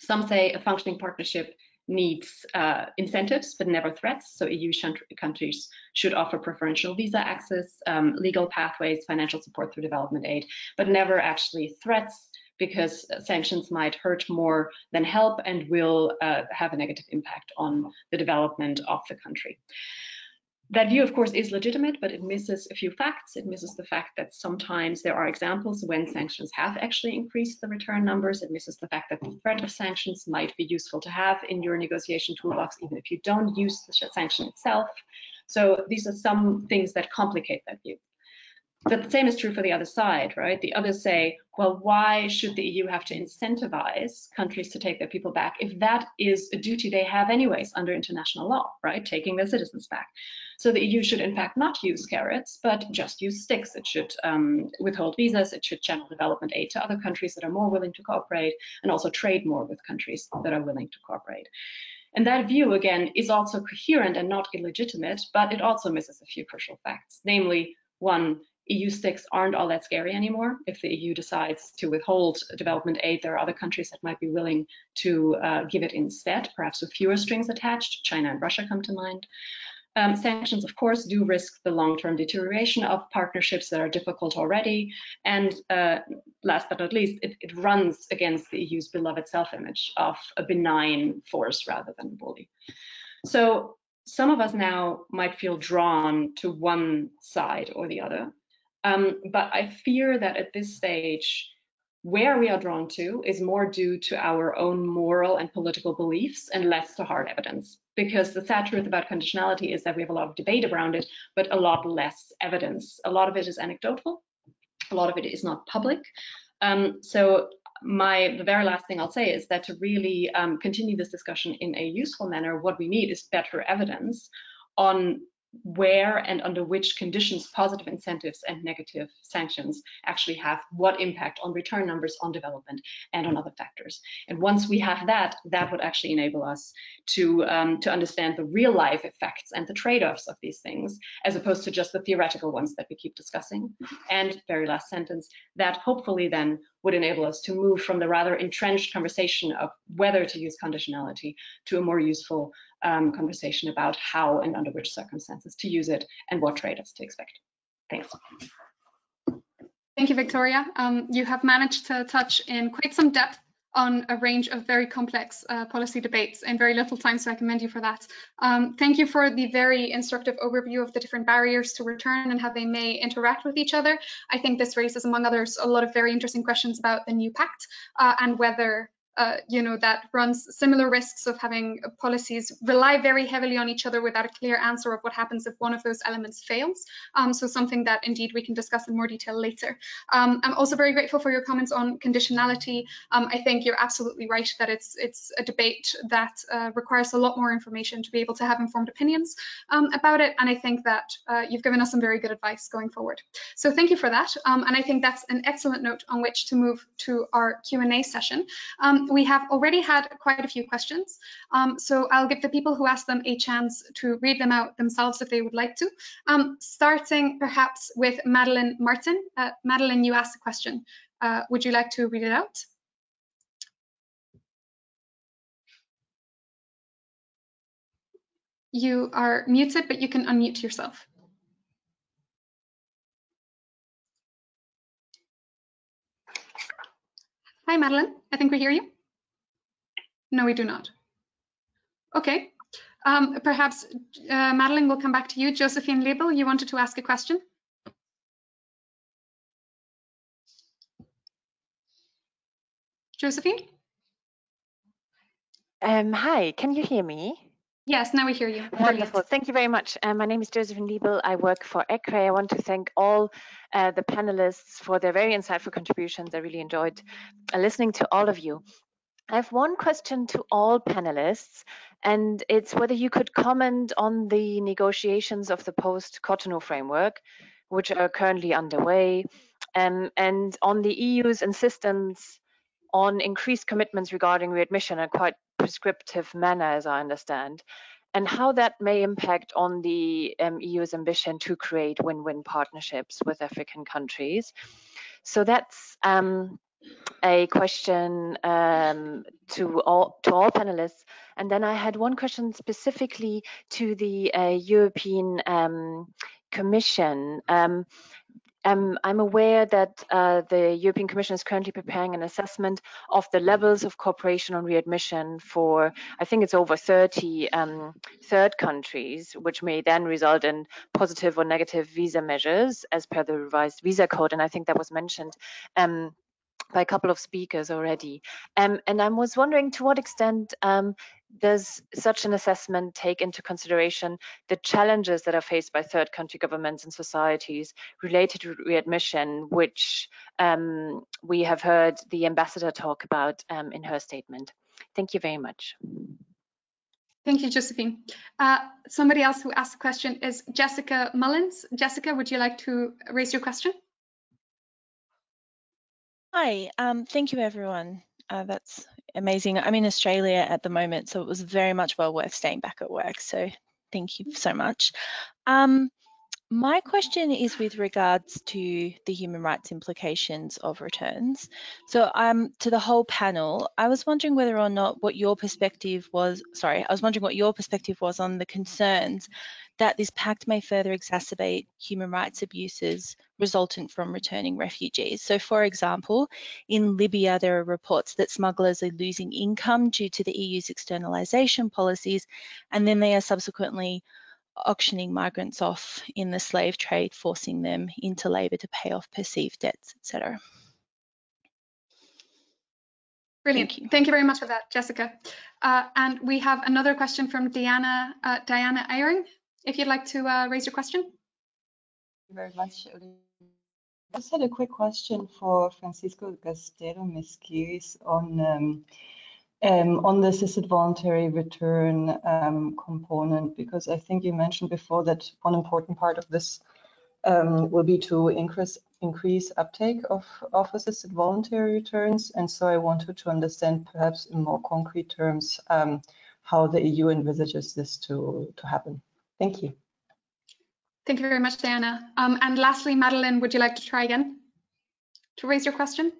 Some say a functioning partnership needs uh, incentives but never threats. So EU countries should offer preferential visa access, um, legal pathways, financial support through development aid, but never actually threats because sanctions might hurt more than help and will uh, have a negative impact on the development of the country. That view, of course, is legitimate, but it misses a few facts. It misses the fact that sometimes there are examples when sanctions have actually increased the return numbers. It misses the fact that the threat of sanctions might be useful to have in your negotiation toolbox, even if you don't use the sanction itself. So these are some things that complicate that view. But the same is true for the other side, right? The others say, well, why should the EU have to incentivize countries to take their people back if that is a duty they have anyways under international law, right? Taking their citizens back. So the EU should in fact not use carrots, but just use sticks. It should um, withhold visas, it should channel development aid to other countries that are more willing to cooperate and also trade more with countries that are willing to cooperate. And that view, again, is also coherent and not illegitimate, but it also misses a few crucial facts. Namely, one, EU sticks aren't all that scary anymore. If the EU decides to withhold development aid, there are other countries that might be willing to uh, give it instead, perhaps with fewer strings attached. China and Russia come to mind. Um, sanctions, of course, do risk the long-term deterioration of partnerships that are difficult already. And uh, last but not least, it, it, runs against the EU's beloved self-image of a benign force rather than a bully. So some of us now might feel drawn to one side or the other. Um, but I fear that at this stage, where we are drawn to is more due to our own moral and political beliefs and less to hard evidence. Because the sad truth about conditionality is that we have a lot of debate around it, but a lot less evidence. A lot of it is anecdotal, a lot of it is not public. Um, so my the very last thing I'll say is that to really um, continue this discussion in a useful manner, what we need is better evidence on where and under which conditions positive incentives and negative sanctions actually have what impact on return numbers on development and on other factors. And once we have that that would actually enable us to um, to understand the real life effects and the trade-offs of these things as opposed to just the theoretical ones that we keep discussing. And very last sentence that hopefully then would enable us to move from the rather entrenched conversation of whether to use conditionality to a more useful um, conversation about how and under which circumstances to use it and what trade-offs to expect. Thanks. Thank you, Victoria. Um, you have managed to touch in quite some depth on a range of very complex uh, policy debates in very little time, so I commend you for that. Um, thank you for the very instructive overview of the different barriers to return and how they may interact with each other. I think this raises, among others, a lot of very interesting questions about the new pact uh, and whether uh, you know, that runs similar risks of having policies rely very heavily on each other without a clear answer of what happens if one of those elements fails. Um, so something that indeed we can discuss in more detail later. Um, I'm also very grateful for your comments on conditionality. Um, I think you're absolutely right that it's it's a debate that uh, requires a lot more information to be able to have informed opinions um, about it. And I think that uh, you've given us some very good advice going forward. So thank you for that. Um, and I think that's an excellent note on which to move to our Q&A session. We have already had quite a few questions, um, so I'll give the people who asked them a chance to read them out themselves if they would like to. Um, starting perhaps with Madeline Martin. Uh, Madeline, you asked a question. Uh, would you like to read it out? You are muted, but you can unmute yourself. Hi, Madeline. I think we hear you. No, we do not. Okay. Um, perhaps uh, Madeline will come back to you. Josephine Liebel, you wanted to ask a question? Josephine? Um, hi, can you hear me? Yes, now we hear you. Wonderful. Thank you very much. Uh, my name is Josephine Liebel. I work for ECRE. I want to thank all uh, the panelists for their very insightful contributions. I really enjoyed uh, listening to all of you. I have one question to all panelists, and it's whether you could comment on the negotiations of the post-Cotonou framework, which are currently underway, um, and on the EU's insistence on increased commitments regarding readmission in a quite prescriptive manner, as I understand, and how that may impact on the um, EU's ambition to create win-win partnerships with African countries. So that's um, a question um, to all to all panelists, and then I had one question specifically to the uh, European um, Commission. Um, um, I'm aware that uh, the European Commission is currently preparing an assessment of the levels of cooperation on readmission for, I think it's over 30 um, third countries, which may then result in positive or negative visa measures as per the revised visa code. And I think that was mentioned um, by a couple of speakers already. Um, and I was wondering to what extent um, does such an assessment take into consideration the challenges that are faced by third country governments and societies related to readmission, which um, we have heard the ambassador talk about um, in her statement? Thank you very much. Thank you, Josephine. Uh, somebody else who asked a question is Jessica Mullins. Jessica, would you like to raise your question? Hi, um, thank you everyone. Uh, that's amazing. I'm in Australia at the moment, so it was very much well worth staying back at work. So thank you so much. Um, my question is with regards to the human rights implications of returns. So um, to the whole panel, I was wondering whether or not what your perspective was, sorry, I was wondering what your perspective was on the concerns that this pact may further exacerbate human rights abuses resultant from returning refugees. So for example, in Libya, there are reports that smugglers are losing income due to the EU's externalization policies, and then they are subsequently auctioning migrants off in the slave trade, forcing them into labour to pay off perceived debts, etc. Brilliant. Thank you. Thank you. very much for that, Jessica. Uh, and we have another question from Diana uh, Diana Eyring. If you'd like to uh, raise your question. Thank you very much. I just had a quick question for Francisco Gaztelu-Mezquiriz on um, um, on the assisted voluntary return um, component, because I think you mentioned before that one important part of this um, will be to increase increase uptake of, of assisted voluntary returns. And so I wanted to understand perhaps in more concrete terms um, how the EU envisages this to, to happen. Thank you. Thank you very much, Diana. Um, and lastly, Madeline, would you like to try again to raise your question?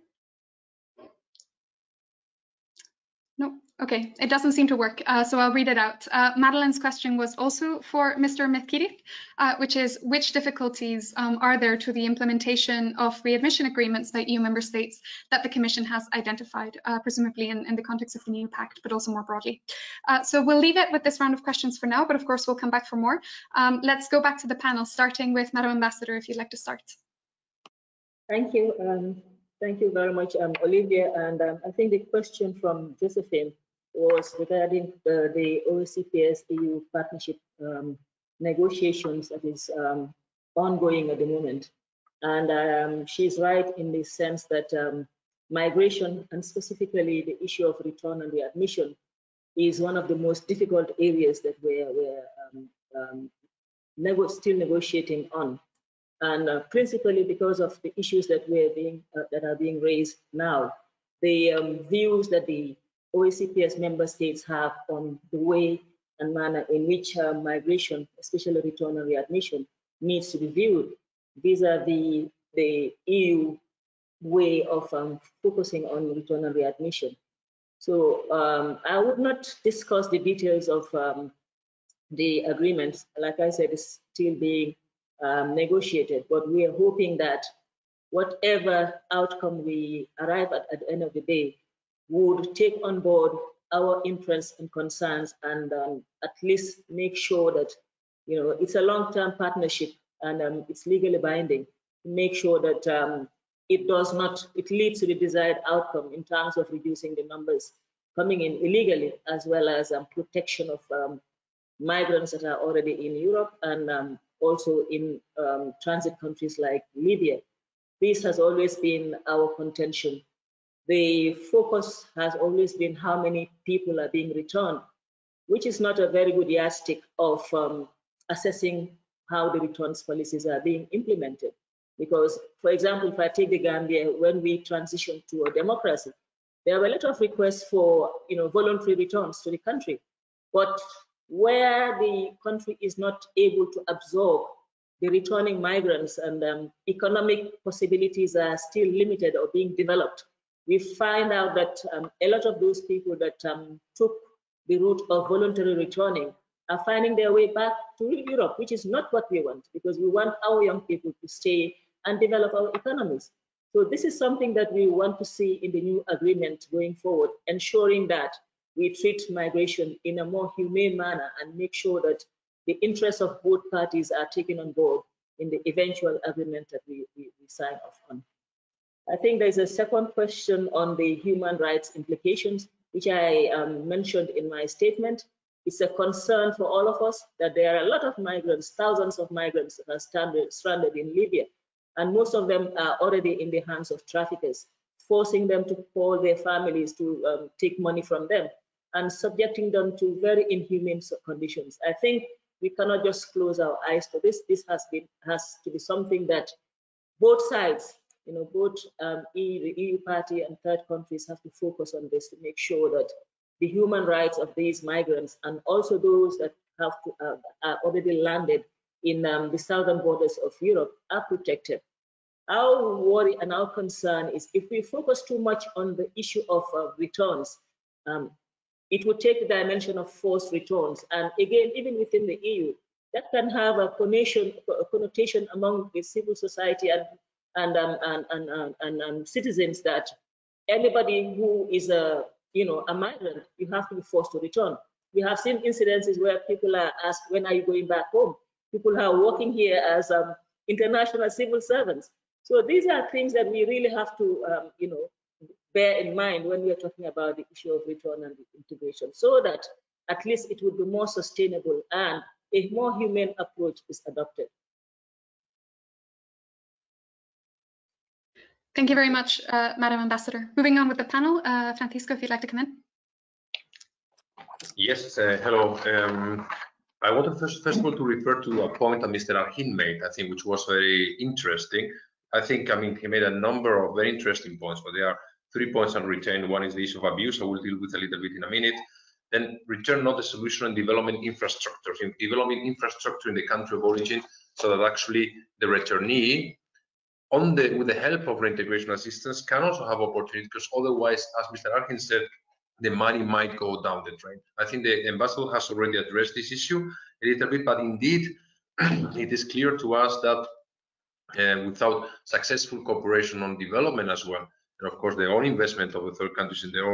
Okay, it doesn't seem to work, uh, so I'll read it out. Uh, Madeline's question was also for Mr. Mezquiriz, uh, which is which difficulties um, are there to the implementation of readmission agreements by EU member states that the Commission has identified, uh, presumably in, in, the context of the new pact, but also more broadly. Uh, so we'll leave it with this round of questions for now, but of course we'll come back for more. Um, let's go back to the panel, starting with Madam Ambassador, if you'd like to start. Thank you. Um, thank you very much, um, Olivia. And um, I think the question from Josephine was regarding the, the OACPS EU partnership um, negotiations that is um, ongoing at the moment. And um, she's right in the sense that um, migration and specifically the issue of return and readmission is one of the most difficult areas that we're, we're um, um, still negotiating on. And uh, principally because of the issues that we're being uh, that are being raised now, the views that the OACPS member states have on the way and manner in which uh, migration, especially return and readmission, needs to be viewed vis-a-vis the EU way of um, focusing on return and readmission. So um, I would not discuss the details of um, the agreements. Like I said, it's still being um, negotiated, but we are hoping that whatever outcome we arrive at at the end of the day would take on board our interests and concerns and um, at least make sure that you know it's a long-term partnership and um, it's legally binding make sure that um, it does not it leads to the desired outcome in terms of reducing the numbers coming in illegally as well as um, protection of um, migrants that are already in Europe and um, also in transit countries like Libya. This has always been our contention the focus has always been how many people are being returned, which is not a very good yardstick of um, assessing how the returns policies are being implemented. Because, for example, if I take the Gambia, when we transitioned to a democracy, there were a lot of requests for you know, voluntary returns to the country. But where the country is not able to absorb the returning migrants and um, economic possibilities are still limited or being developed, we find out that um, a lot of those people that um, took the route of voluntary returning are finding their way back to Europe, which is not what we want because we want our young people to stay and develop our economies. So this is something that we want to see in the new agreement going forward, ensuring that we treat migration in a more humane manner and make sure that the interests of both parties are taken on board in the eventual agreement that we, we, we sign off on. I think there's a second question on the human rights implications, which I um, mentioned in my statement. It's a concern for all of us that there are a lot of migrants, thousands of migrants that are stranded, stranded in Libya, and most of them are already in the hands of traffickers, forcing them to call their families to um, take money from them and subjecting them to very inhumane conditions. I think we cannot just close our eyes to this. This has been has to be something that both sides you know, both um, EU, the EU party and third countries have to focus on this to make sure that the human rights of these migrants and also those that have to, uh, are already landed in um, the southern borders of Europe are protected. Our worry and our concern is if we focus too much on the issue of uh, returns, um, it would take the dimension of forced returns. And again, even within the EU, that can have a connotation, a connotation among the civil society and and, um, and, and, and, and, citizens that anybody who is a you know a migrant, you have to be forced to return. We have seen incidences where people are asked, when are you going back home? People are working here as um, international civil servants. So these are things that we really have to, um, you know, bear in mind when we are talking about the issue of return and integration, so that at least it would be more sustainable and a more humane approach is adopted. Thank you very much, uh, Madam Ambassador. Moving on with the panel, uh, Francisco, if you'd like to come in. Yes, uh, hello. Um, I wanted first, first of all to refer to a point that Mr. Arhin made, I think, which was very interesting. I think, I mean, he made a number of very interesting points, but there are three points on return. One is the issue of abuse, I will deal with a little bit in a minute. Then return not the solution and development infrastructure, developing infrastructure in the country of origin so that actually the returnee on the with the help of reintegration assistance can also have opportunity because otherwise, as Mr. Arhin said, the money might go down the drain. I think the ambassador has already addressed this issue a little bit, but indeed, [clears throat] it is clear to us that uh, without successful cooperation on development as well, and of course the own investment of the third countries in their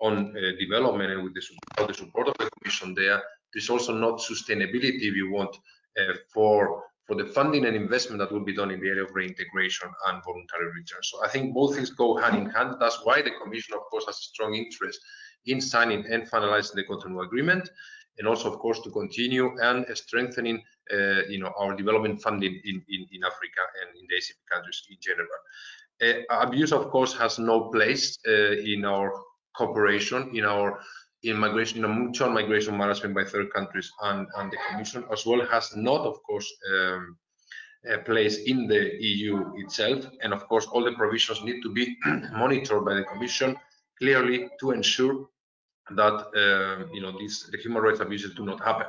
own uh, development and with the support, the support of the Commission there, there's also not sustainability, if you want, uh, for for the funding and investment that will be done in the area of reintegration and voluntary return. So I think both things go hand in hand. That's why the Commission, of course, has a strong interest in signing and finalizing the Cotonou Agreement, and also, of course, to continue and strengthening, uh, you know, our development funding in, in, in Africa and in the ACP countries in general. Uh, abuse, of course, has no place uh, in our cooperation, in our in migration, mutual migration management by third countries, and, and the Commission as well has not, of course, um, a place in the EU itself. And of course, all the provisions need to be [clears throat] monitored by the Commission clearly to ensure that uh, you know these the human rights abuses do not happen.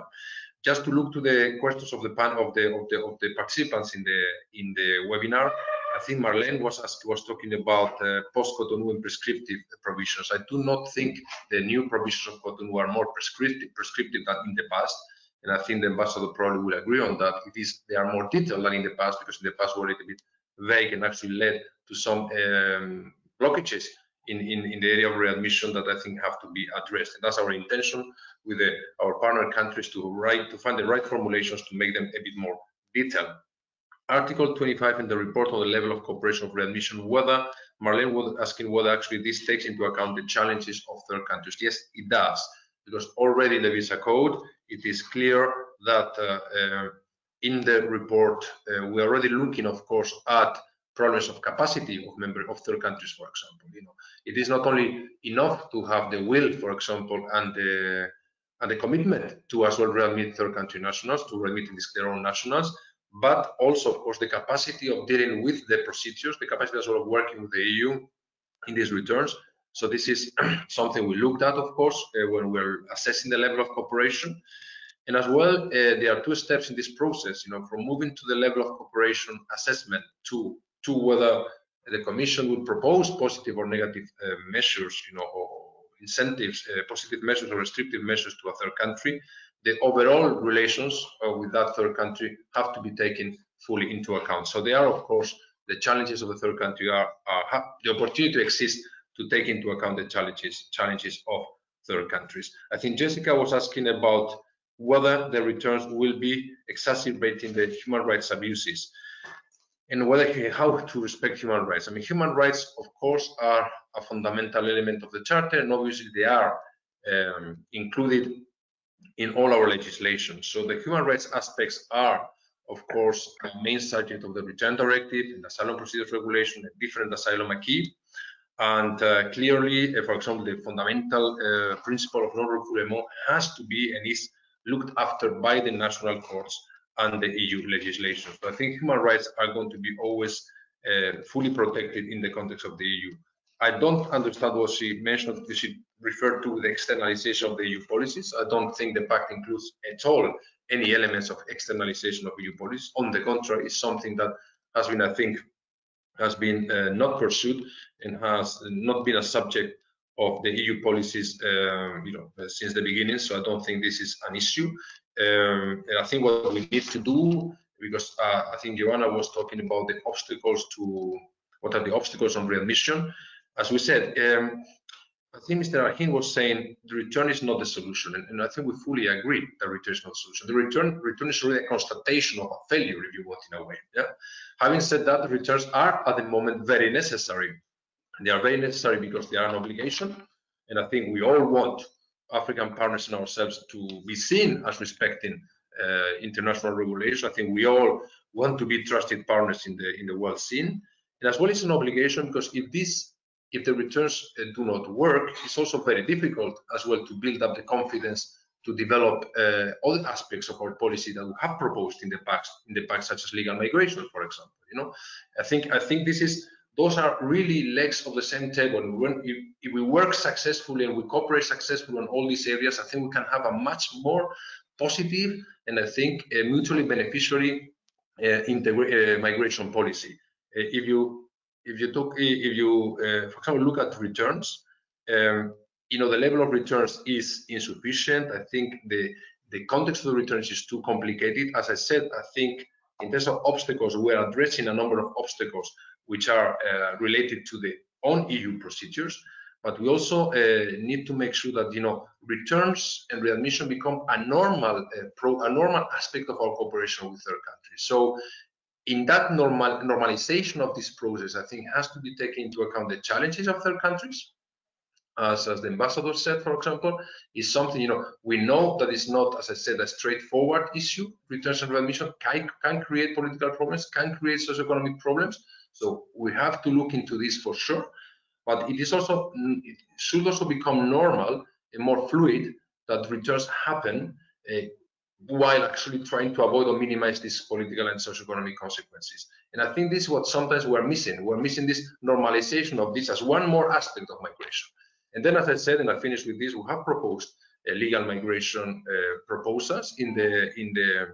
Just to look to the questions of the pan of the of the of the participants in the in the webinar, I think Marlene was asked, was talking about uh, post-Cotonou and prescriptive provisions. I do not think the new provisions of Cotonou are more prescriptive, prescriptive than in the past, and I think the ambassador probably will agree on that. It is they are more detailed than in the past because in the past were a little bit vague and actually led to some um, blockages in, in, in, the area of readmission that I think have to be addressed. And that's our intention with the, our partner countries to write to find the right formulations to make them a bit more detailed. Article 25 in the report on the level of cooperation of readmission, whether Marlene was asking whether actually this takes into account the challenges of third countries. Yes, it does, because already in the visa code, it is clear that uh, uh, in the report, uh, we're already looking, of course, at problems of capacity of member of third countries, for example. You know, it is not only enough to have the will, for example, and the and the commitment to as well readmit third country nationals, to readmit their own nationals, but also, of course, the capacity of dealing with the procedures, the capacity as well of working with the EU in these returns. So this is [clears throat] something we looked at, of course, uh, when we're assessing the level of cooperation. And as well, uh, there are two steps in this process, you know, from moving to the level of cooperation assessment to, to whether the Commission would propose positive or negative uh, measures, you know, or incentives, uh, positive measures or restrictive measures to a third country the overall relations uh, with that third country have to be taken fully into account. So there are, of course, the challenges of the third country are, are the opportunity exists to take into account the challenges challenges of third countries. I think Jessica was asking about whether the returns will be exacerbating the human rights abuses and whether how to respect human rights. I mean, human rights, of course, are a fundamental element of the charter, and obviously they are um, included in all our legislation. So the human rights aspects are, of course, a main subject of the Return Directive and the Asylum Procedures Regulation and different asylum acquis. And uh, clearly, uh, for example, the fundamental uh, principle of non-refoulement has to be and is looked after by the national courts and the EU legislation. So I think human rights are going to be always uh, fully protected in the context of the EU. I don't understand what she mentioned. She refer to the externalization of the EU policies. I don't think the pact includes at all any elements of externalization of EU policies. On the contrary, it's something that has been, I think, has been uh, not pursued and has not been a subject of the EU policies, uh, you know, uh, since the beginning. So I don't think this is an issue. Um, and I think what we need to do, because uh, I think Joanna was talking about the obstacles to what are the obstacles on readmission. As we said, um, I think Mr. Arhin was saying the return is not the solution, and, and, I think we fully agree that return is not the solution. The return return is really a constatation of a failure, if you want, in a way. Yeah. Having said that, the returns are at the moment very necessary. They are very necessary because they are an obligation, and I think we all want African partners and ourselves to be seen as respecting uh, international regulation. I think we all want to be trusted partners in the in the world scene, and as well it's an obligation because if this if the returns uh, do not work, it's also very difficult as well to build up the confidence to develop uh, other aspects of our policy that we have proposed in the past, in the past, such as legal migration, for example. You know, I think I think this is those are really legs of the same table. When if, if we work successfully and we cooperate successfully on all these areas, I think we can have a much more positive and I think mutually beneficiary uh, uh, migration policy. Uh, if you if you took if you uh, for example look at returns um, you know the level of returns is insufficient. I think the the context of the returns is too complicated. As i said i think in terms of obstacles we're addressing a number of obstacles which are uh, related to the own eu procedures but we also uh, need to make sure that you know returns and readmission become a normal uh, pro, a normal aspect of our cooperation with third countries. So in that normal normalization of this process, I think has to be taken into account the challenges of third countries. As, as the ambassador said, for example, is something, you know, we know that it's not, as I said, a straightforward issue. Returns and readmission can, can create political problems, can create socioeconomic problems. So we have to look into this for sure. But it is also, it should also become normal and more fluid that returns happen uh, while actually trying to avoid or minimize these political and socioeconomic consequences. And I think this is what sometimes we're missing. We're missing this normalization of this as one more aspect of migration. And then, as I said, and I finish with this, we have proposed uh, legal migration uh, proposals in the in the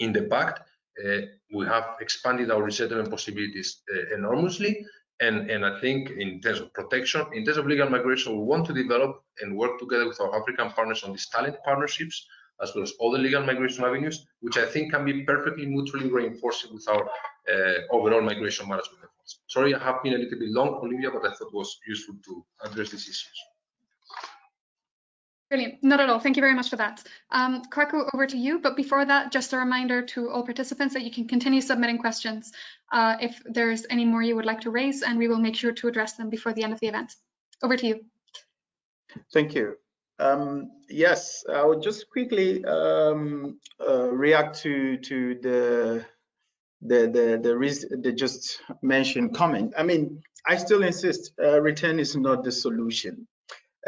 in the pact. Uh, we have expanded our resettlement possibilities uh, enormously. And, and I think in terms of protection, in terms of legal migration, we want to develop and work together with our African partners on these talent partnerships as well as other legal migration avenues, which I think can be perfectly mutually reinforcing with our uh, overall migration management efforts. Sorry, I have been a little bit long, Olivia, but I thought it was useful to address these issues. Brilliant. Not at all. Thank you very much for that. Um, Kwaku, over to you. But before that, just a reminder to all participants that you can continue submitting questions uh, if there's any more you would like to raise, and we will make sure to address them before the end of the event. Over to you. Thank you. Um, yes, I would just quickly um, uh, react to to the the the the, the just mentioned comment. I mean, I still insist uh, return is not the solution.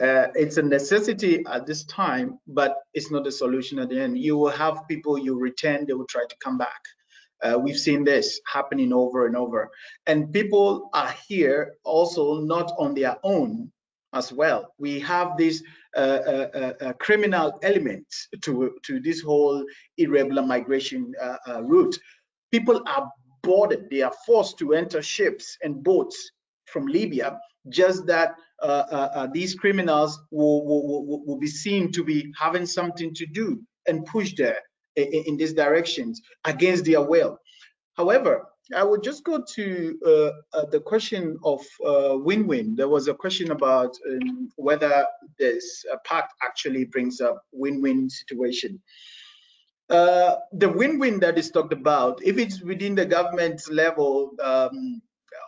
Uh, it's a necessity at this time, but it's not the solution at the end. You will have people you return, they will try to come back. Uh, we've seen this happening over and over. And people are here also not on their own as well. We have this uh, criminal element to, to this whole irregular migration uh, uh, route. People are boarded, they are forced to enter ships and boats from Libya, just that uh, these criminals will, will, will be seen to be having something to do and push there in, in these directions against their will. However, I would just go to uh, uh, the question of uh, win-win. there was a question about um, whether this uh, pact actually brings up win-win situation. Uh, the win-win that is talked about, if it's within the government level um,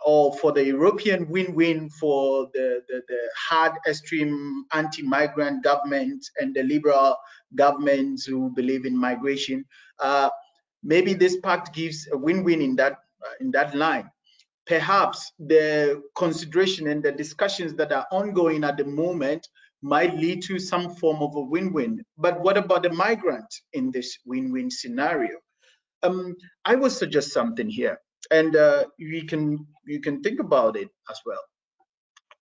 or for the European win-win for the, the, the, hard extreme anti-migrant government and the liberal governments who believe in migration, uh, maybe this pact gives a win-win in that uh, in that line. Perhaps the consideration and the discussions that are ongoing at the moment might lead to some form of a win-win. But what about the migrant in this win-win scenario? Um, I would suggest something here, and uh, you can you can think about it as well.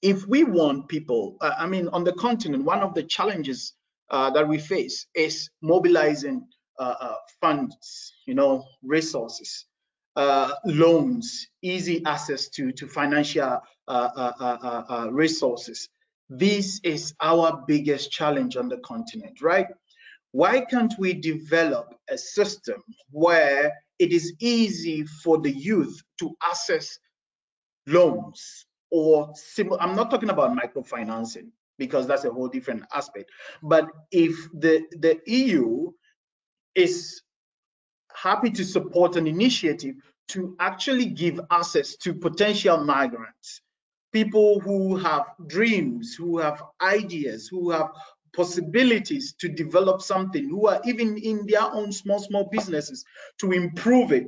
if we want people, uh, I mean, on the continent, one of the challenges uh, that we face is mobilizing uh, uh funds, you know, resources, uh, loans, easy access to, to financial uh, resources. This is our biggest challenge on the continent, right? Why can't we develop a system where it is easy for the youth to access loans or I'm not talking about microfinancing because that's a whole different aspect. But if the, the EU is happy to support an initiative to actually give access to potential migrants, people who have dreams, who have ideas, who have possibilities to develop something, who are even in their own small, small businesses to improve it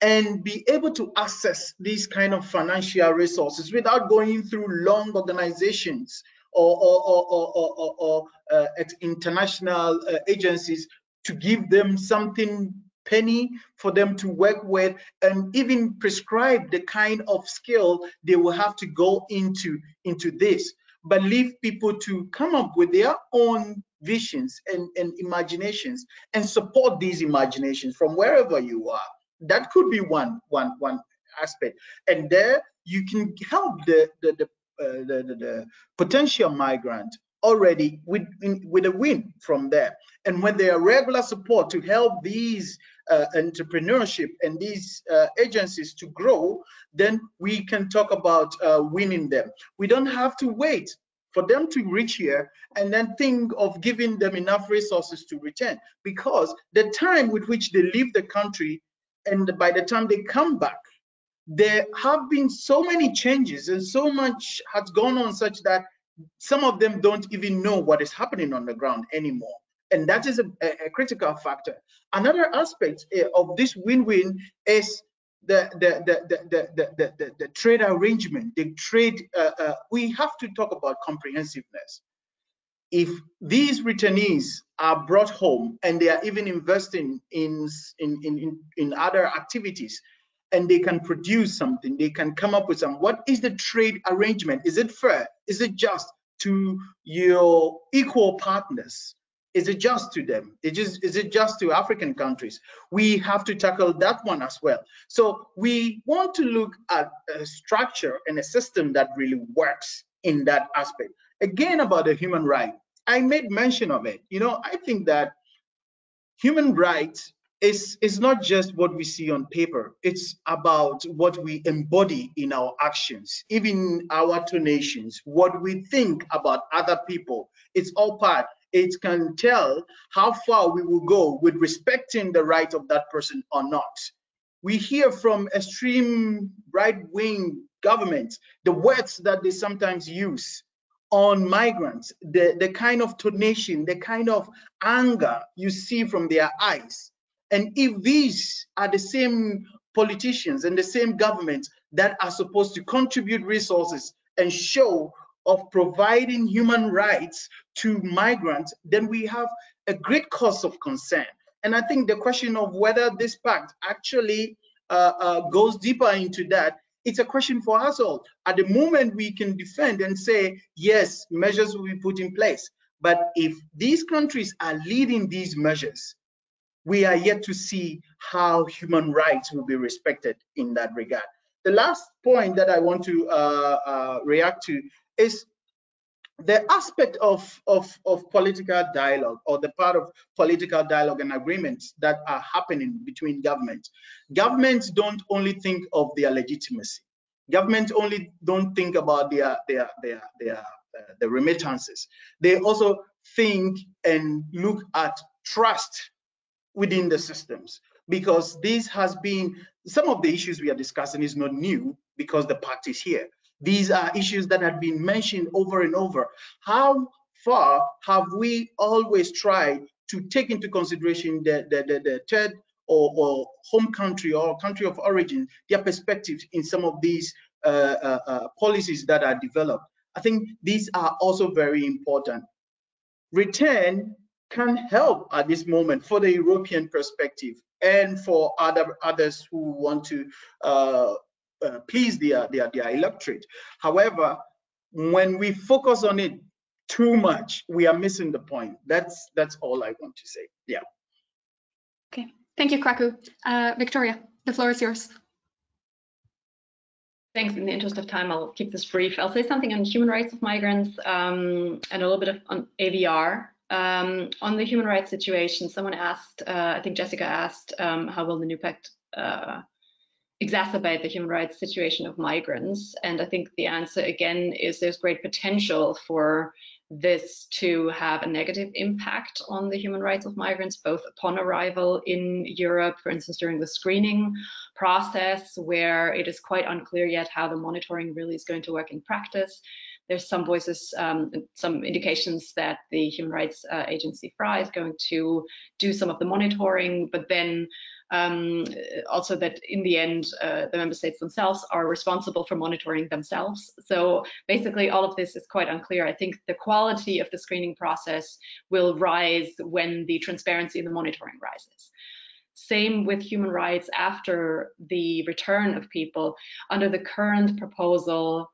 and be able to access these kind of financial resources without going through long organizations or, or, or, or, uh, international uh, agencies to give them something penny for them to work with and even prescribe the kind of skill they will have to go into into this. But leave people to come up with their own visions and, and imaginations and support these imaginations from wherever you are. That could be one one one aspect. And there you can help the the the, uh, the, the, the, potential migrant already with in, with a win from there. And when there are regular support to help these uh, entrepreneurship and these uh, agencies to grow then we can talk about uh, winning them. We don't have to wait for them to reach here and then think of giving them enough resources to return because the time with which they leave the country and by the time they come back there have been so many changes and so much has gone on such that some of them don't even know what is happening on the ground anymore. And that is a, a critical factor. Another aspect eh, of this win-win is the the the the the, the, the, trade arrangement the trade uh, uh, we have to talk about comprehensiveness. If these returnees are brought home and they are even investing in, in, in, in other activities and they can produce something, they can come up with some, what is the trade arrangement? Is it fair? Is it just to your equal partners? Is it just to them? Is it just to African countries? We have to tackle that one as well. So we want to look at a structure and a system that really works in that aspect again about the human right i made mention of it you know i think that human rights is is not just what we see on paper. It's about what we embody in our actions. Even our donations what we think about other people it's all part. It can tell how far we will go with respecting the right of that person or not. We hear from extreme right-wing governments the words that they sometimes use on migrants, the, the kind of tonation, the kind of anger you see from their eyes. And if these are the same politicians and the same governments that are supposed to contribute resources and show of providing human rights to migrants, then we have a great cause of concern. And I think the question of whether this pact actually uh, uh, goes deeper into that it's a question for us all. At the moment, we can defend and say, yes, measures will be put in place. But if these countries are leading these measures, we are yet to see how human rights will be respected in that regard. The last point that I want to uh, uh, react to is the aspect of, of, of political dialogue or the part of political dialogue and agreements that are happening between governments. Governments don't only think of their legitimacy. Governments only don't think about their, their, their, their uh, remittances. They also think and look at trust within the systems because this has been some of the issues we are discussing is not new because the pact is here these are issues that have been mentioned over and over. How far have we always tried to take into consideration the, the, the, the third or, or, home country or country of origin, their perspectives in some of these uh, uh, uh, policies that are developed? I think these are also very important. Return can help at this moment for the European perspective and for other others who want to uh, uh, please their, their, their electorate. However, when we focus on it too much, we are missing the point. That's that's all I want to say. Yeah. Okay, thank you, Kwaku. Uh, Victoria, the floor is yours. Thanks. In the interest of time, I'll keep this brief. I'll say something on human rights of migrants um, and a little bit of, on AVR. Um, on the human rights situation, someone asked, uh, I think Jessica asked, um, how will the new pact uh, exacerbate the human rights situation of migrants? And I think the answer again is there's great potential for this to have a negative impact on the human rights of migrants, both upon arrival in Europe, for instance, during the screening process, where it is quite unclear yet how the monitoring really is going to work in practice. There's some voices, um, some indications that the Human Rights uh, Agency FRA is going to do some of the monitoring, but then um, also that in the end, uh, the member states themselves are responsible for monitoring themselves. So basically all of this is quite unclear. I think the quality of the screening process will rise when the transparency in the monitoring rises. Same with human rights after the return of people. Under the current proposal,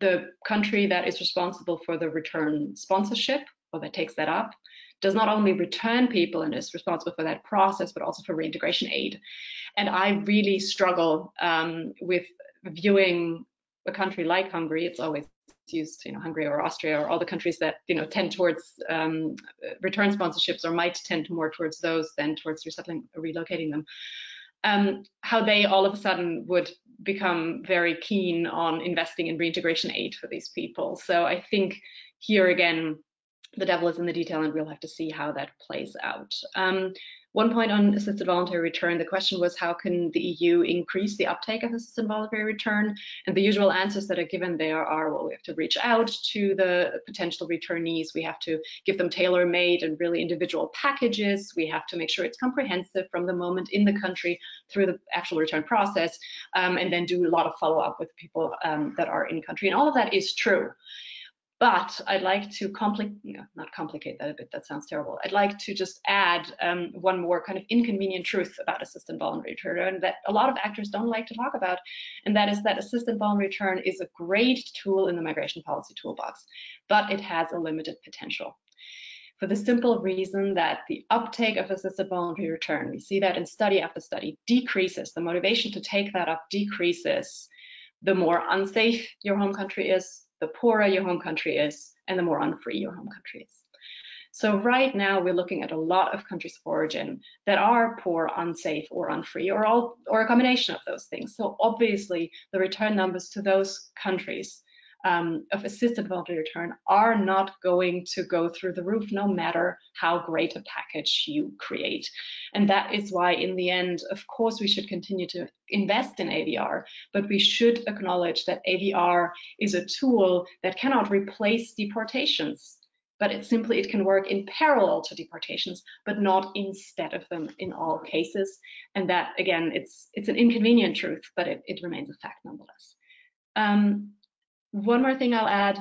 the country that is responsible for the return sponsorship or that takes that up does not only return people and is responsible for that process, but also for reintegration aid. And I really struggle um, with viewing a country like Hungary. It's always used, you know, Hungary or Austria or all the countries that, you know, tend towards um, return sponsorships or might tend more towards those than towards resettling, relocating them. Um, how they all of a sudden would become very keen on investing in reintegration aid for these people. So I think here again, the devil is in the detail and we'll have to see how that plays out. Um, one point on assisted voluntary return, the question was how can the EU increase the uptake of assisted voluntary return? And the usual answers that are given there are, well, we have to reach out to the potential returnees. We have to give them tailor-made and really individual packages. We have to make sure it's comprehensive from the moment in the country through the actual return process, um, and then do a lot of follow-up with people um, that are in country. And all of that is true. But I'd like to complicate, not complicate that a bit, that sounds terrible. I'd like to just add um, one more kind of inconvenient truth about assisted voluntary return that a lot of actors don't like to talk about, and that is that assisted voluntary return is a great tool in the migration policy toolbox, but it has a limited potential for the simple reason that the uptake of assisted voluntary return, we see that in study after study, decreases. The motivation to take that up decreases the more unsafe your home country is, the poorer your home country is and the more unfree your home country is. So right now we're looking at a lot of countries of origin that are poor, unsafe, or unfree, or all, or a combination of those things. So obviously the return numbers to those countries um, of assisted voluntary return are not going to go through the roof no matter how great a package you create. And that is why in the end, of course, we should continue to invest in AVR, but we should acknowledge that AVR is a tool that cannot replace deportations but it simply it can work in parallel to deportations but not instead of them in all cases and that again it's it's an inconvenient truth but it, it remains a fact nonetheless um, one more thing I'll add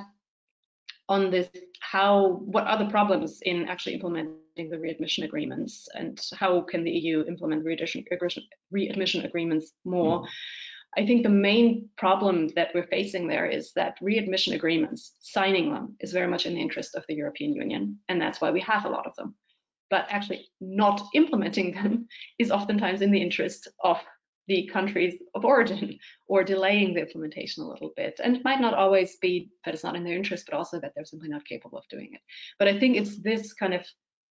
on this, how, what are the problems in actually implementing the readmission agreements and how can the EU implement readmission, readmission agreements more? Mm. I think the main problem that we're facing there is that readmission agreements, signing them is very much in the interest of the European Union, and that's why we have a lot of them. But actually not implementing [laughs] them is oftentimes in the interest of the countries of [laughs] origin or delaying the implementation a little bit. And it might not always be that it's not in their interest, but also that they're simply not capable of doing it. But I think it's this kind of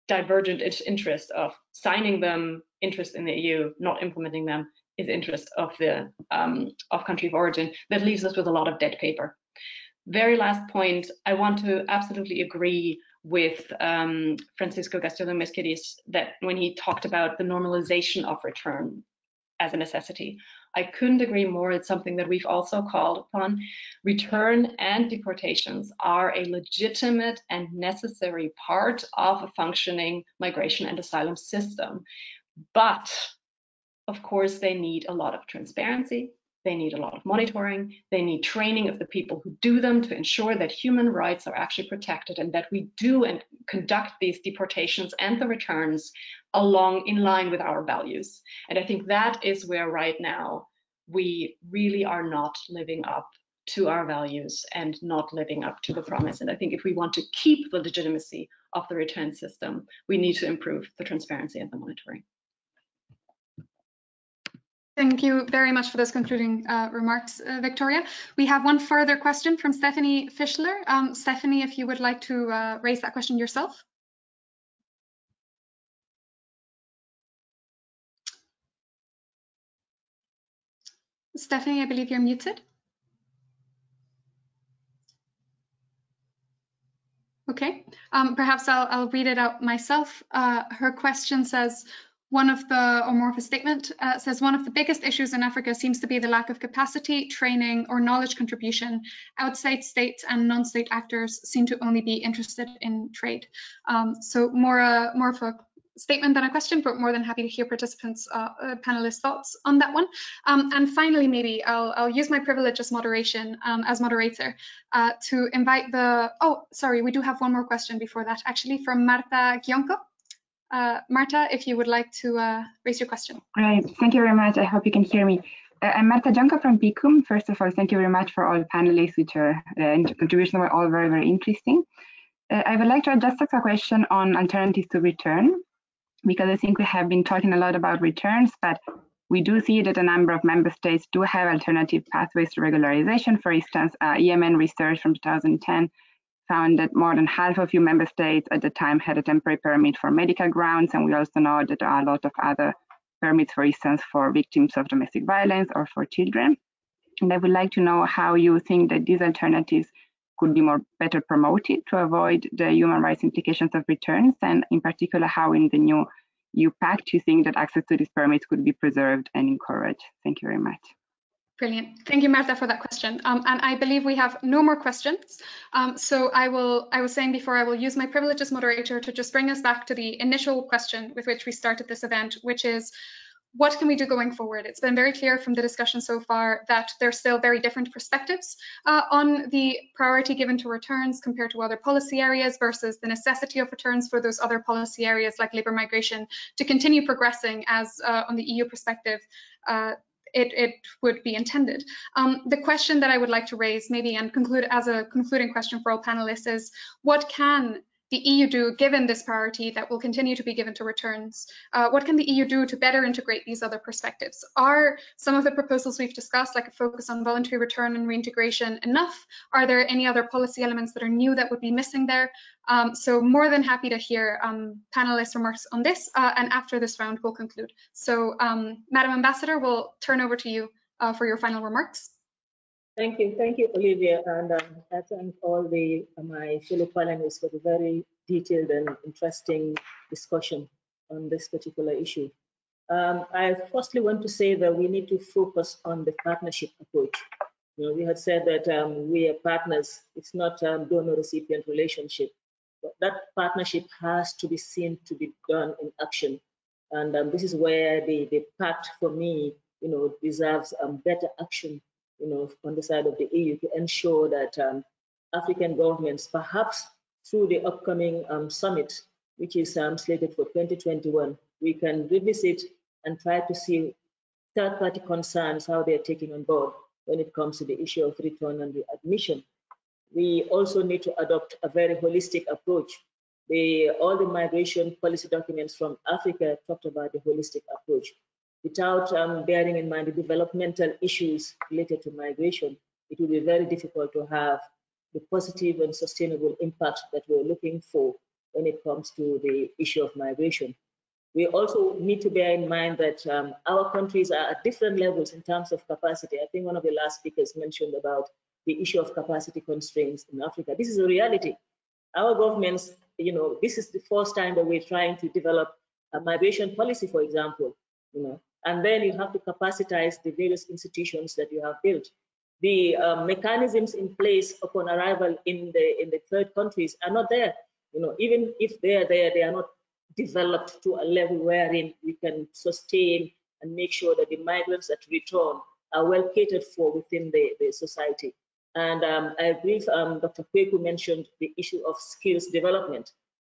divergent interest of signing them, interest in the EU, not implementing them is interest of the um, of country of origin that leaves us with a lot of dead paper. Very last point, I want to absolutely agree with um, Francisco Gaztelu-Mezquiriz that when he talked about the normalization of return as a necessity. I couldn't agree more. It's something that we've also called upon. Return and deportations are a legitimate and necessary part of a functioning migration and asylum system. But of course, they need a lot of transparency. They need a lot of monitoring. They need training of the people who do them to ensure that human rights are actually protected and that we do and conduct these deportations and the returns along in line with our values. And I think that is where right now we really are not living up to our values and not living up to the promise. And I think if we want to keep the legitimacy of the return system, we need to improve the transparency and the monitoring. Thank you very much for those concluding uh, remarks, uh, Victoria. We have one further question from Stephanie Fischler. Um, Stephanie, if you would like to uh, raise that question yourself. Stephanie, I believe you're muted. Okay, um, perhaps I'll, I'll, read it out myself. Uh, her question says, one of the or more of a statement uh, says one of the biggest issues in Africa seems to be the lack of capacity, training, or knowledge contribution. Outside states and non-state actors seem to only be interested in trade. Um, so more, uh, more of a statement than a question, but more than happy to hear participants, uh, uh, panelists' thoughts on that one. Um, and finally, maybe I'll, I'll, use my privilege as moderation, um, as moderator, uh, to invite the, oh, sorry, we do have one more question before that, actually, from Marta Gionco. Uh, Marta, if you would like to uh, raise your question. Right, thank you very much. I hope you can hear me. Uh, I'm Marta Gionco from PICUM. First of all, thank you very much for all the panelists, which are uh, contributions were all very, very interesting. I would like to just ask a question on alternatives to return because I think we have been talking a lot about returns, but we do see that a number of member states do have alternative pathways to regularization. For instance, uh, EMN research from 2010 found that more than half of EU member states at the time had a temporary permit for medical grounds, and we also know that there are a lot of other permits, for instance, for victims of domestic violence or for children. And I would like to know how you think that these alternatives could be more better promoted to avoid the human rights implications of returns, and in particular, how in the new EU Pact you think that access to these permits could be preserved and encouraged. Thank you very much. Brilliant. Thank you, Marta, for that question. Um, and I believe we have no more questions. Um, so I will, I was saying before, I will use my privilege as moderator to just bring us back to the initial question with which we started this event, which is what can we do going forward? It's been very clear from the discussion so far that there's still very different perspectives uh, on the priority given to returns compared to other policy areas versus the necessity of returns for those other policy areas like labour migration to continue progressing as uh, on the EU perspective uh, it, it, would be intended. Um, the question that I would like to raise maybe and conclude as a concluding question for all panelists is what can the EU do given this priority that will continue to be given to returns? Uh, what can the EU do to better integrate these other perspectives? Are some of the proposals we've discussed, like a focus on voluntary return and reintegration, enough? Are there any other policy elements that are new that would be missing there? Um, so more than happy to hear um, panelists' remarks on this, uh, and after this round, we'll conclude. So, um, Madam Ambassador, we'll turn over to you uh, for your final remarks. Thank you, thank you, Olivia, and um, I thank all the uh, my fellow panelists for the very detailed and interesting discussion on this particular issue. Um, I firstly want to say that we need to focus on the partnership approach. You know, we had said that um, we are partners. It's not um, donor-recipient relationship, but that partnership has to be seen to be done in action. And um, this is where the, the pact for me, you know, deserves um, better action you know, on the side of the EU to ensure that um, African governments, perhaps through the upcoming um, summit, which is um, slated for 2021, we can revisit and try to see third-party concerns, how they're taking on board when it comes to the issue of return and readmission. We also need to adopt a very holistic approach. The, all the migration policy documents from Africa talked about the holistic approach without um, bearing in mind the developmental issues related to migration, it will be very difficult to have the positive and sustainable impact that we're looking for when it comes to the issue of migration. We also need to bear in mind that um, our countries are at different levels in terms of capacity. I think one of the last speakers mentioned about the issue of capacity constraints in Africa. This is a reality. Our governments, you know, this is the first time that we're trying to develop a migration policy, for example, you know, and then you have to capacitize the various institutions that you have built. The uh, mechanisms in place upon arrival in the in the third countries are not there. You know, even if they are there, they are not developed to a level wherein we can sustain and make sure that the migrants that return are well catered for within the, the society. And um, I believe um, Dr. Kwaku mentioned the issue of skills development.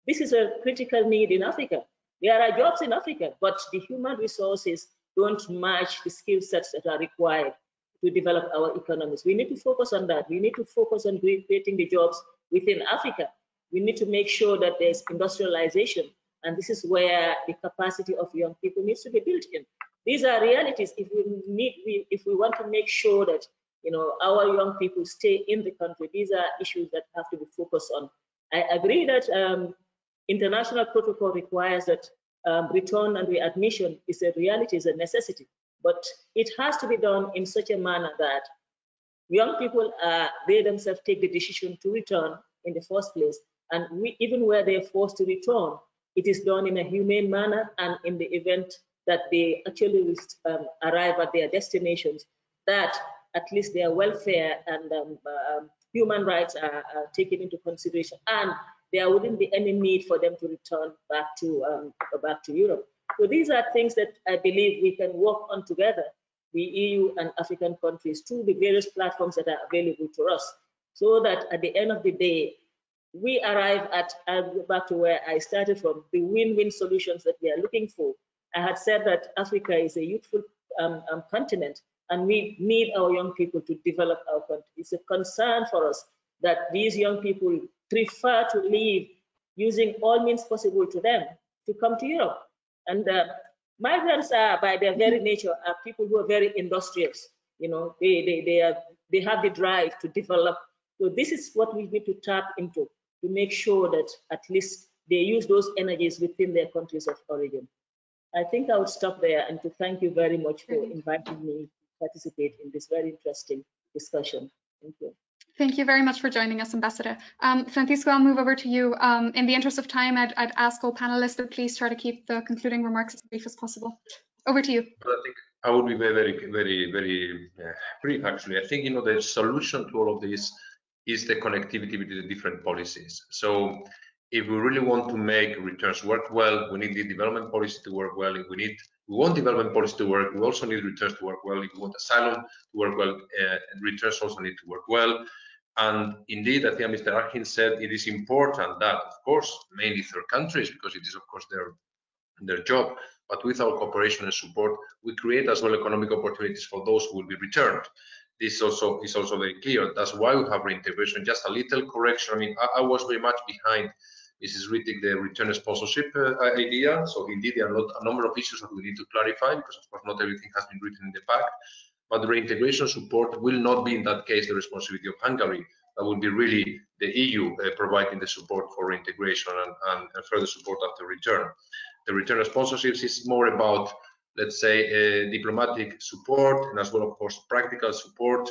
This is a critical need in Africa. There are jobs in Africa, but the human resources don't match the skill sets that are required. to develop our economies. We need to focus on that. We need to focus on creating the jobs within Africa. We need to make sure that there's industrialization. And this is where the capacity of young people needs to be built in. These are realities. If we need, if we want to make sure that you know our young people stay in the country, these are issues that have to be focused on. I agree that um, international protocol requires that um, return and readmission is a reality, is a necessity. But it has to be done in such a manner that young people, uh, they themselves take the decision to return in the first place. And we, even where they're forced to return, it is done in a humane manner and in the event that they actually um, arrive at their destinations, that at least their welfare and um, um, human rights are, are, taken into consideration and there wouldn't be any need for them to return back to um, back to Europe. So these are things that I believe we can work on together, the EU and African countries, through the various platforms that are available to us, so that at the end of the day, we arrive at, back to where I started from, the win-win solutions that we are looking for. I had said that Africa is a youthful um, um, continent, and we need our young people to develop our country. It's a concern for us that these young people prefer to leave using all means possible to them to come to Europe. And uh, migrants are, by their very nature, are people who are very industrious. You know, they they they are they have the drive to develop. So this is what we need to tap into to make sure that at least they use those energies within their countries of origin. I think I would stop there and to thank you very much for inviting me to participate in this very interesting discussion. Thank you. Thank you very much for joining us, Ambassador. Um, Francisco, I'll move over to you. Um, in the interest of time, I'd, I'd, ask all panelists to please try to keep the concluding remarks as brief as possible. Over to you. I think I would be very, very, very uh, brief, actually. I think, you know, the solution to all of this is the connectivity between the different policies. So if we really want to make returns work well, we need the development policy to work well. If we need, we want development policy to work, we also need returns to work well. If we want asylum to work well, uh, returns also need to work well. And indeed, I think Mr. Arhin said it is important that, of course, mainly third countries, because it is, of course, their their job, but with our cooperation and support, we create as well economic opportunities for those who will be returned. This also is also very clear. That's why we have reintegration. Just a little correction. I mean, I, I was very much behind Mrs. Rietig the return sponsorship uh, idea. So indeed, there are a number of issues that we need to clarify because, of course, not everything has been written in the pact but the reintegration support will not be in that case the responsibility of Hungary. That will be really the EU uh, providing the support for reintegration and, and, and, further support after return. The return of sponsorships is more about, let's say, uh, diplomatic support and as well, of course, practical support,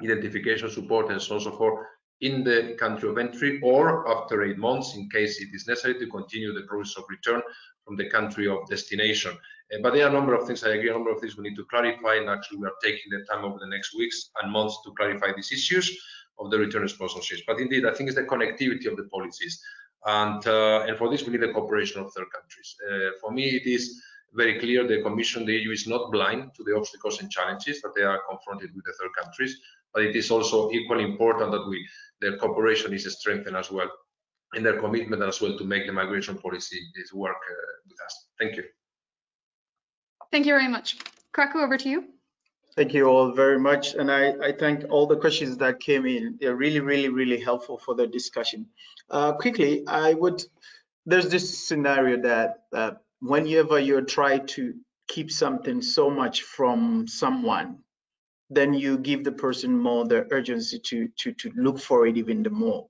identification support, and so on and so forth in the country of entry or after eight months in case it is necessary to continue the process of return from the country of destination. Uh, but there are a number of things, I agree, a number of things we need to clarify, and actually we are taking the time over the next weeks and months to clarify these issues of the return sponsorships. But indeed, I think it's the connectivity of the policies. And, uh, and for this, we need the cooperation of third countries. Uh, for me, it is very clear the Commission, the EU is not blind to the obstacles and challenges that they are confronted with the third countries, but it is also equally important that we their cooperation is strengthened as well and their commitment as well to make the migration policy is work uh, with us. Thank you. Thank you very much. Kwaku, over to you. Thank you all very much. And I, I thank all the questions that came in. They're really, really, really helpful for the discussion. Uh, quickly, I would, there's this scenario that uh, whenever you try to keep something so much from someone, then you give the person more the urgency to, to, to look for it even the more.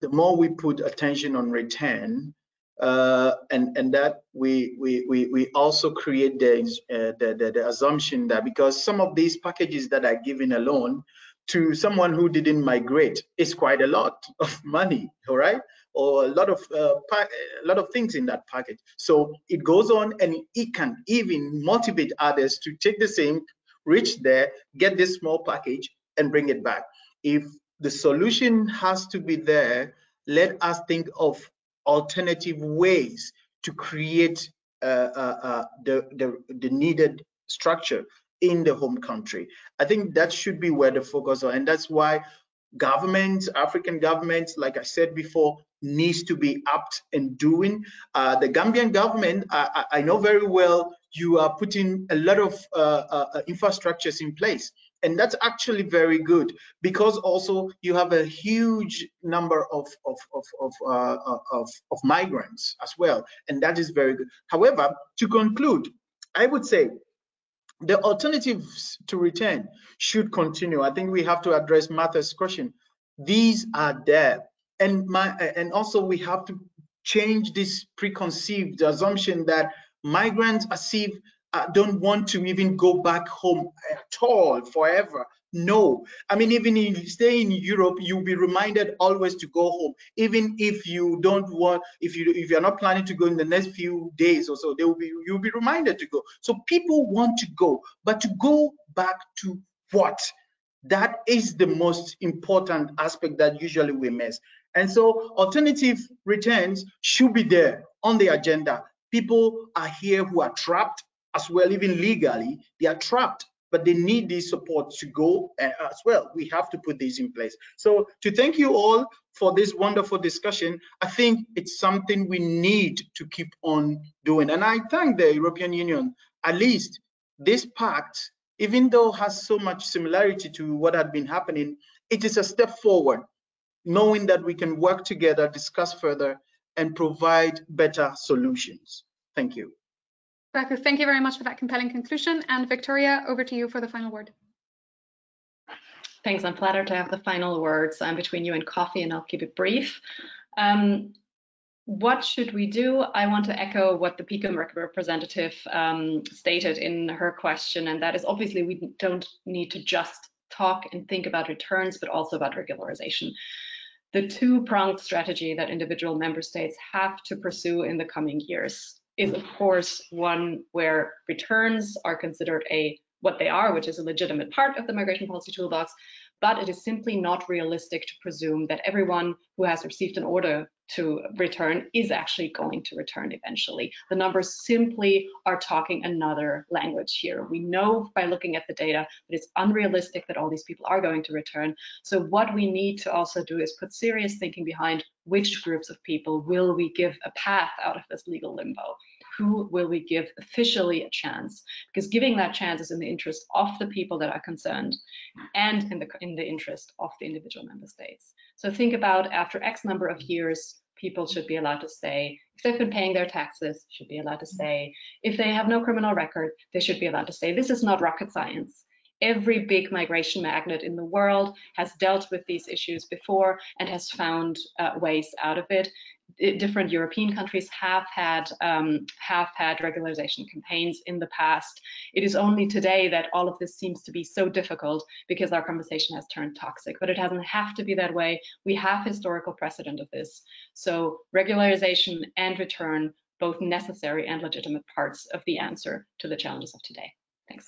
The more we put attention on return, uh, and and that we we we, we also create the, uh, the, the the assumption that because some of these packages that are given alone to someone who didn't migrate is quite a lot of money, all right, or a lot of uh, a lot of things in that package. So it goes on, and it can even motivate others to take the same, reach there, get this small package, and bring it back. If the solution has to be there, let us think of alternative ways to create uh, uh, uh, the, the, the needed structure in the home country. I think that should be where the focus on, and that's why governments, African governments, like I said before, needs to be apt and doing. Uh, the Gambian government, I, I, know very well, you are putting a lot of uh, uh, uh, infrastructures in place. And that's actually very good because also you have a huge number of of of of, uh, uh, of, of migrants as well, and that is very good. However, to conclude, I would say the alternatives to return should continue. I think we have to address Martha's question. These are there, and my and also we have to change this preconceived assumption that migrants as if uh, don't want to even go back home at all forever. No, I mean, even if you stay in Europe, you'll be reminded always to go home. Even if you don't want, if you if you're not planning to go in the next few days or so, they will be you'll be reminded to go. So people want to go, but to go back to what? That is the most important aspect that usually we miss. And so alternative returns should be there on the agenda. People are here who are trapped as well, even legally, they are trapped, but they need this support to go uh, as well. We have to put this in place. So to thank you all for this wonderful discussion, I think it's something we need to keep on doing. And I thank the European Union, at least this pact, even though has so much similarity to what had been happening, it is a step forward, knowing that we can work together, discuss further, and provide better solutions. Thank you. Rebecca, thank you very much for that compelling conclusion. And Victoria, over to you for the final word. Thanks. I'm flattered to have the final words I'm between you and Coffee, and I'll keep it brief. Um, what should we do? I want to echo what the PICUM representative um, stated in her question, and that is obviously we don't need to just talk and think about returns, but also about regularization. The two-pronged strategy that individual member states have to pursue in the coming years is of course one where returns are considered a what they are, which is a legitimate part of the migration policy toolbox, but it is simply not realistic to presume that everyone who has received an order to return is actually going to return eventually. The numbers simply are talking another language here. We know by looking at the data that it's unrealistic that all these people are going to return. So what we need to also do is put serious thinking behind which groups of people will we give a path out of this legal limbo who will we give officially a chance? Because giving that chance is in the interest of the people that are concerned and in the, in the interest of the individual member states. So think about after X number of years, people should be allowed to stay. If they've been paying their taxes, should be allowed to stay. If they have no criminal record, they should be allowed to stay. This is not rocket science. Every big migration magnet in the world has dealt with these issues before and has found uh, ways out of it different European countries have had um, have had regularization campaigns in the past. It is only today that all of this seems to be so difficult because our conversation has turned toxic. But it doesn't have to be that way. We have historical precedent of this. So regularization and return, both necessary and legitimate parts of the answer to the challenges of today. Thanks.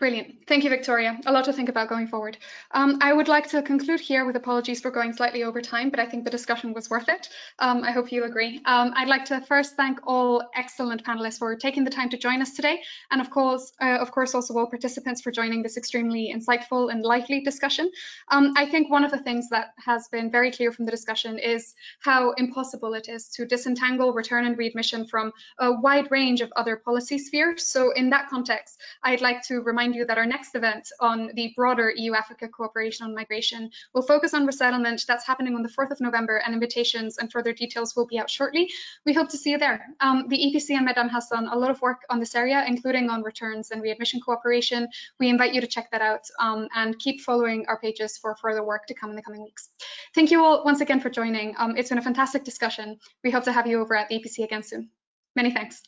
Brilliant. Thank you, Victoria. A lot to think about going forward. Um, I would like to conclude here with apologies for going slightly over time, but I think the discussion was worth it. Um, I hope you agree. Um, I'd like to first thank all excellent panelists for taking the time to join us today, and of course, uh, of course, also all participants for joining this extremely insightful and lively discussion. Um, I think one of the things that has been very clear from the discussion is how impossible it is to disentangle return and readmission from a wide range of other policy spheres. So in that context, I'd like to remind remind you that our next event on the broader EU-Africa cooperation on migration will focus on resettlement. That's happening on the 4th of November and invitations and further details will be out shortly. We hope to see you there. Um, the EPC and MEDAM has done a lot of work on this area, including on returns and readmission cooperation. We invite you to check that out um, and keep following our pages for further work to come in the coming weeks. Thank you all once again for joining. Um, it's been a fantastic discussion. We hope to have you over at the EPC again soon. Many thanks.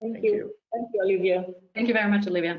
Thank you. Thank you, Olivia. Thank you very much, Olivia.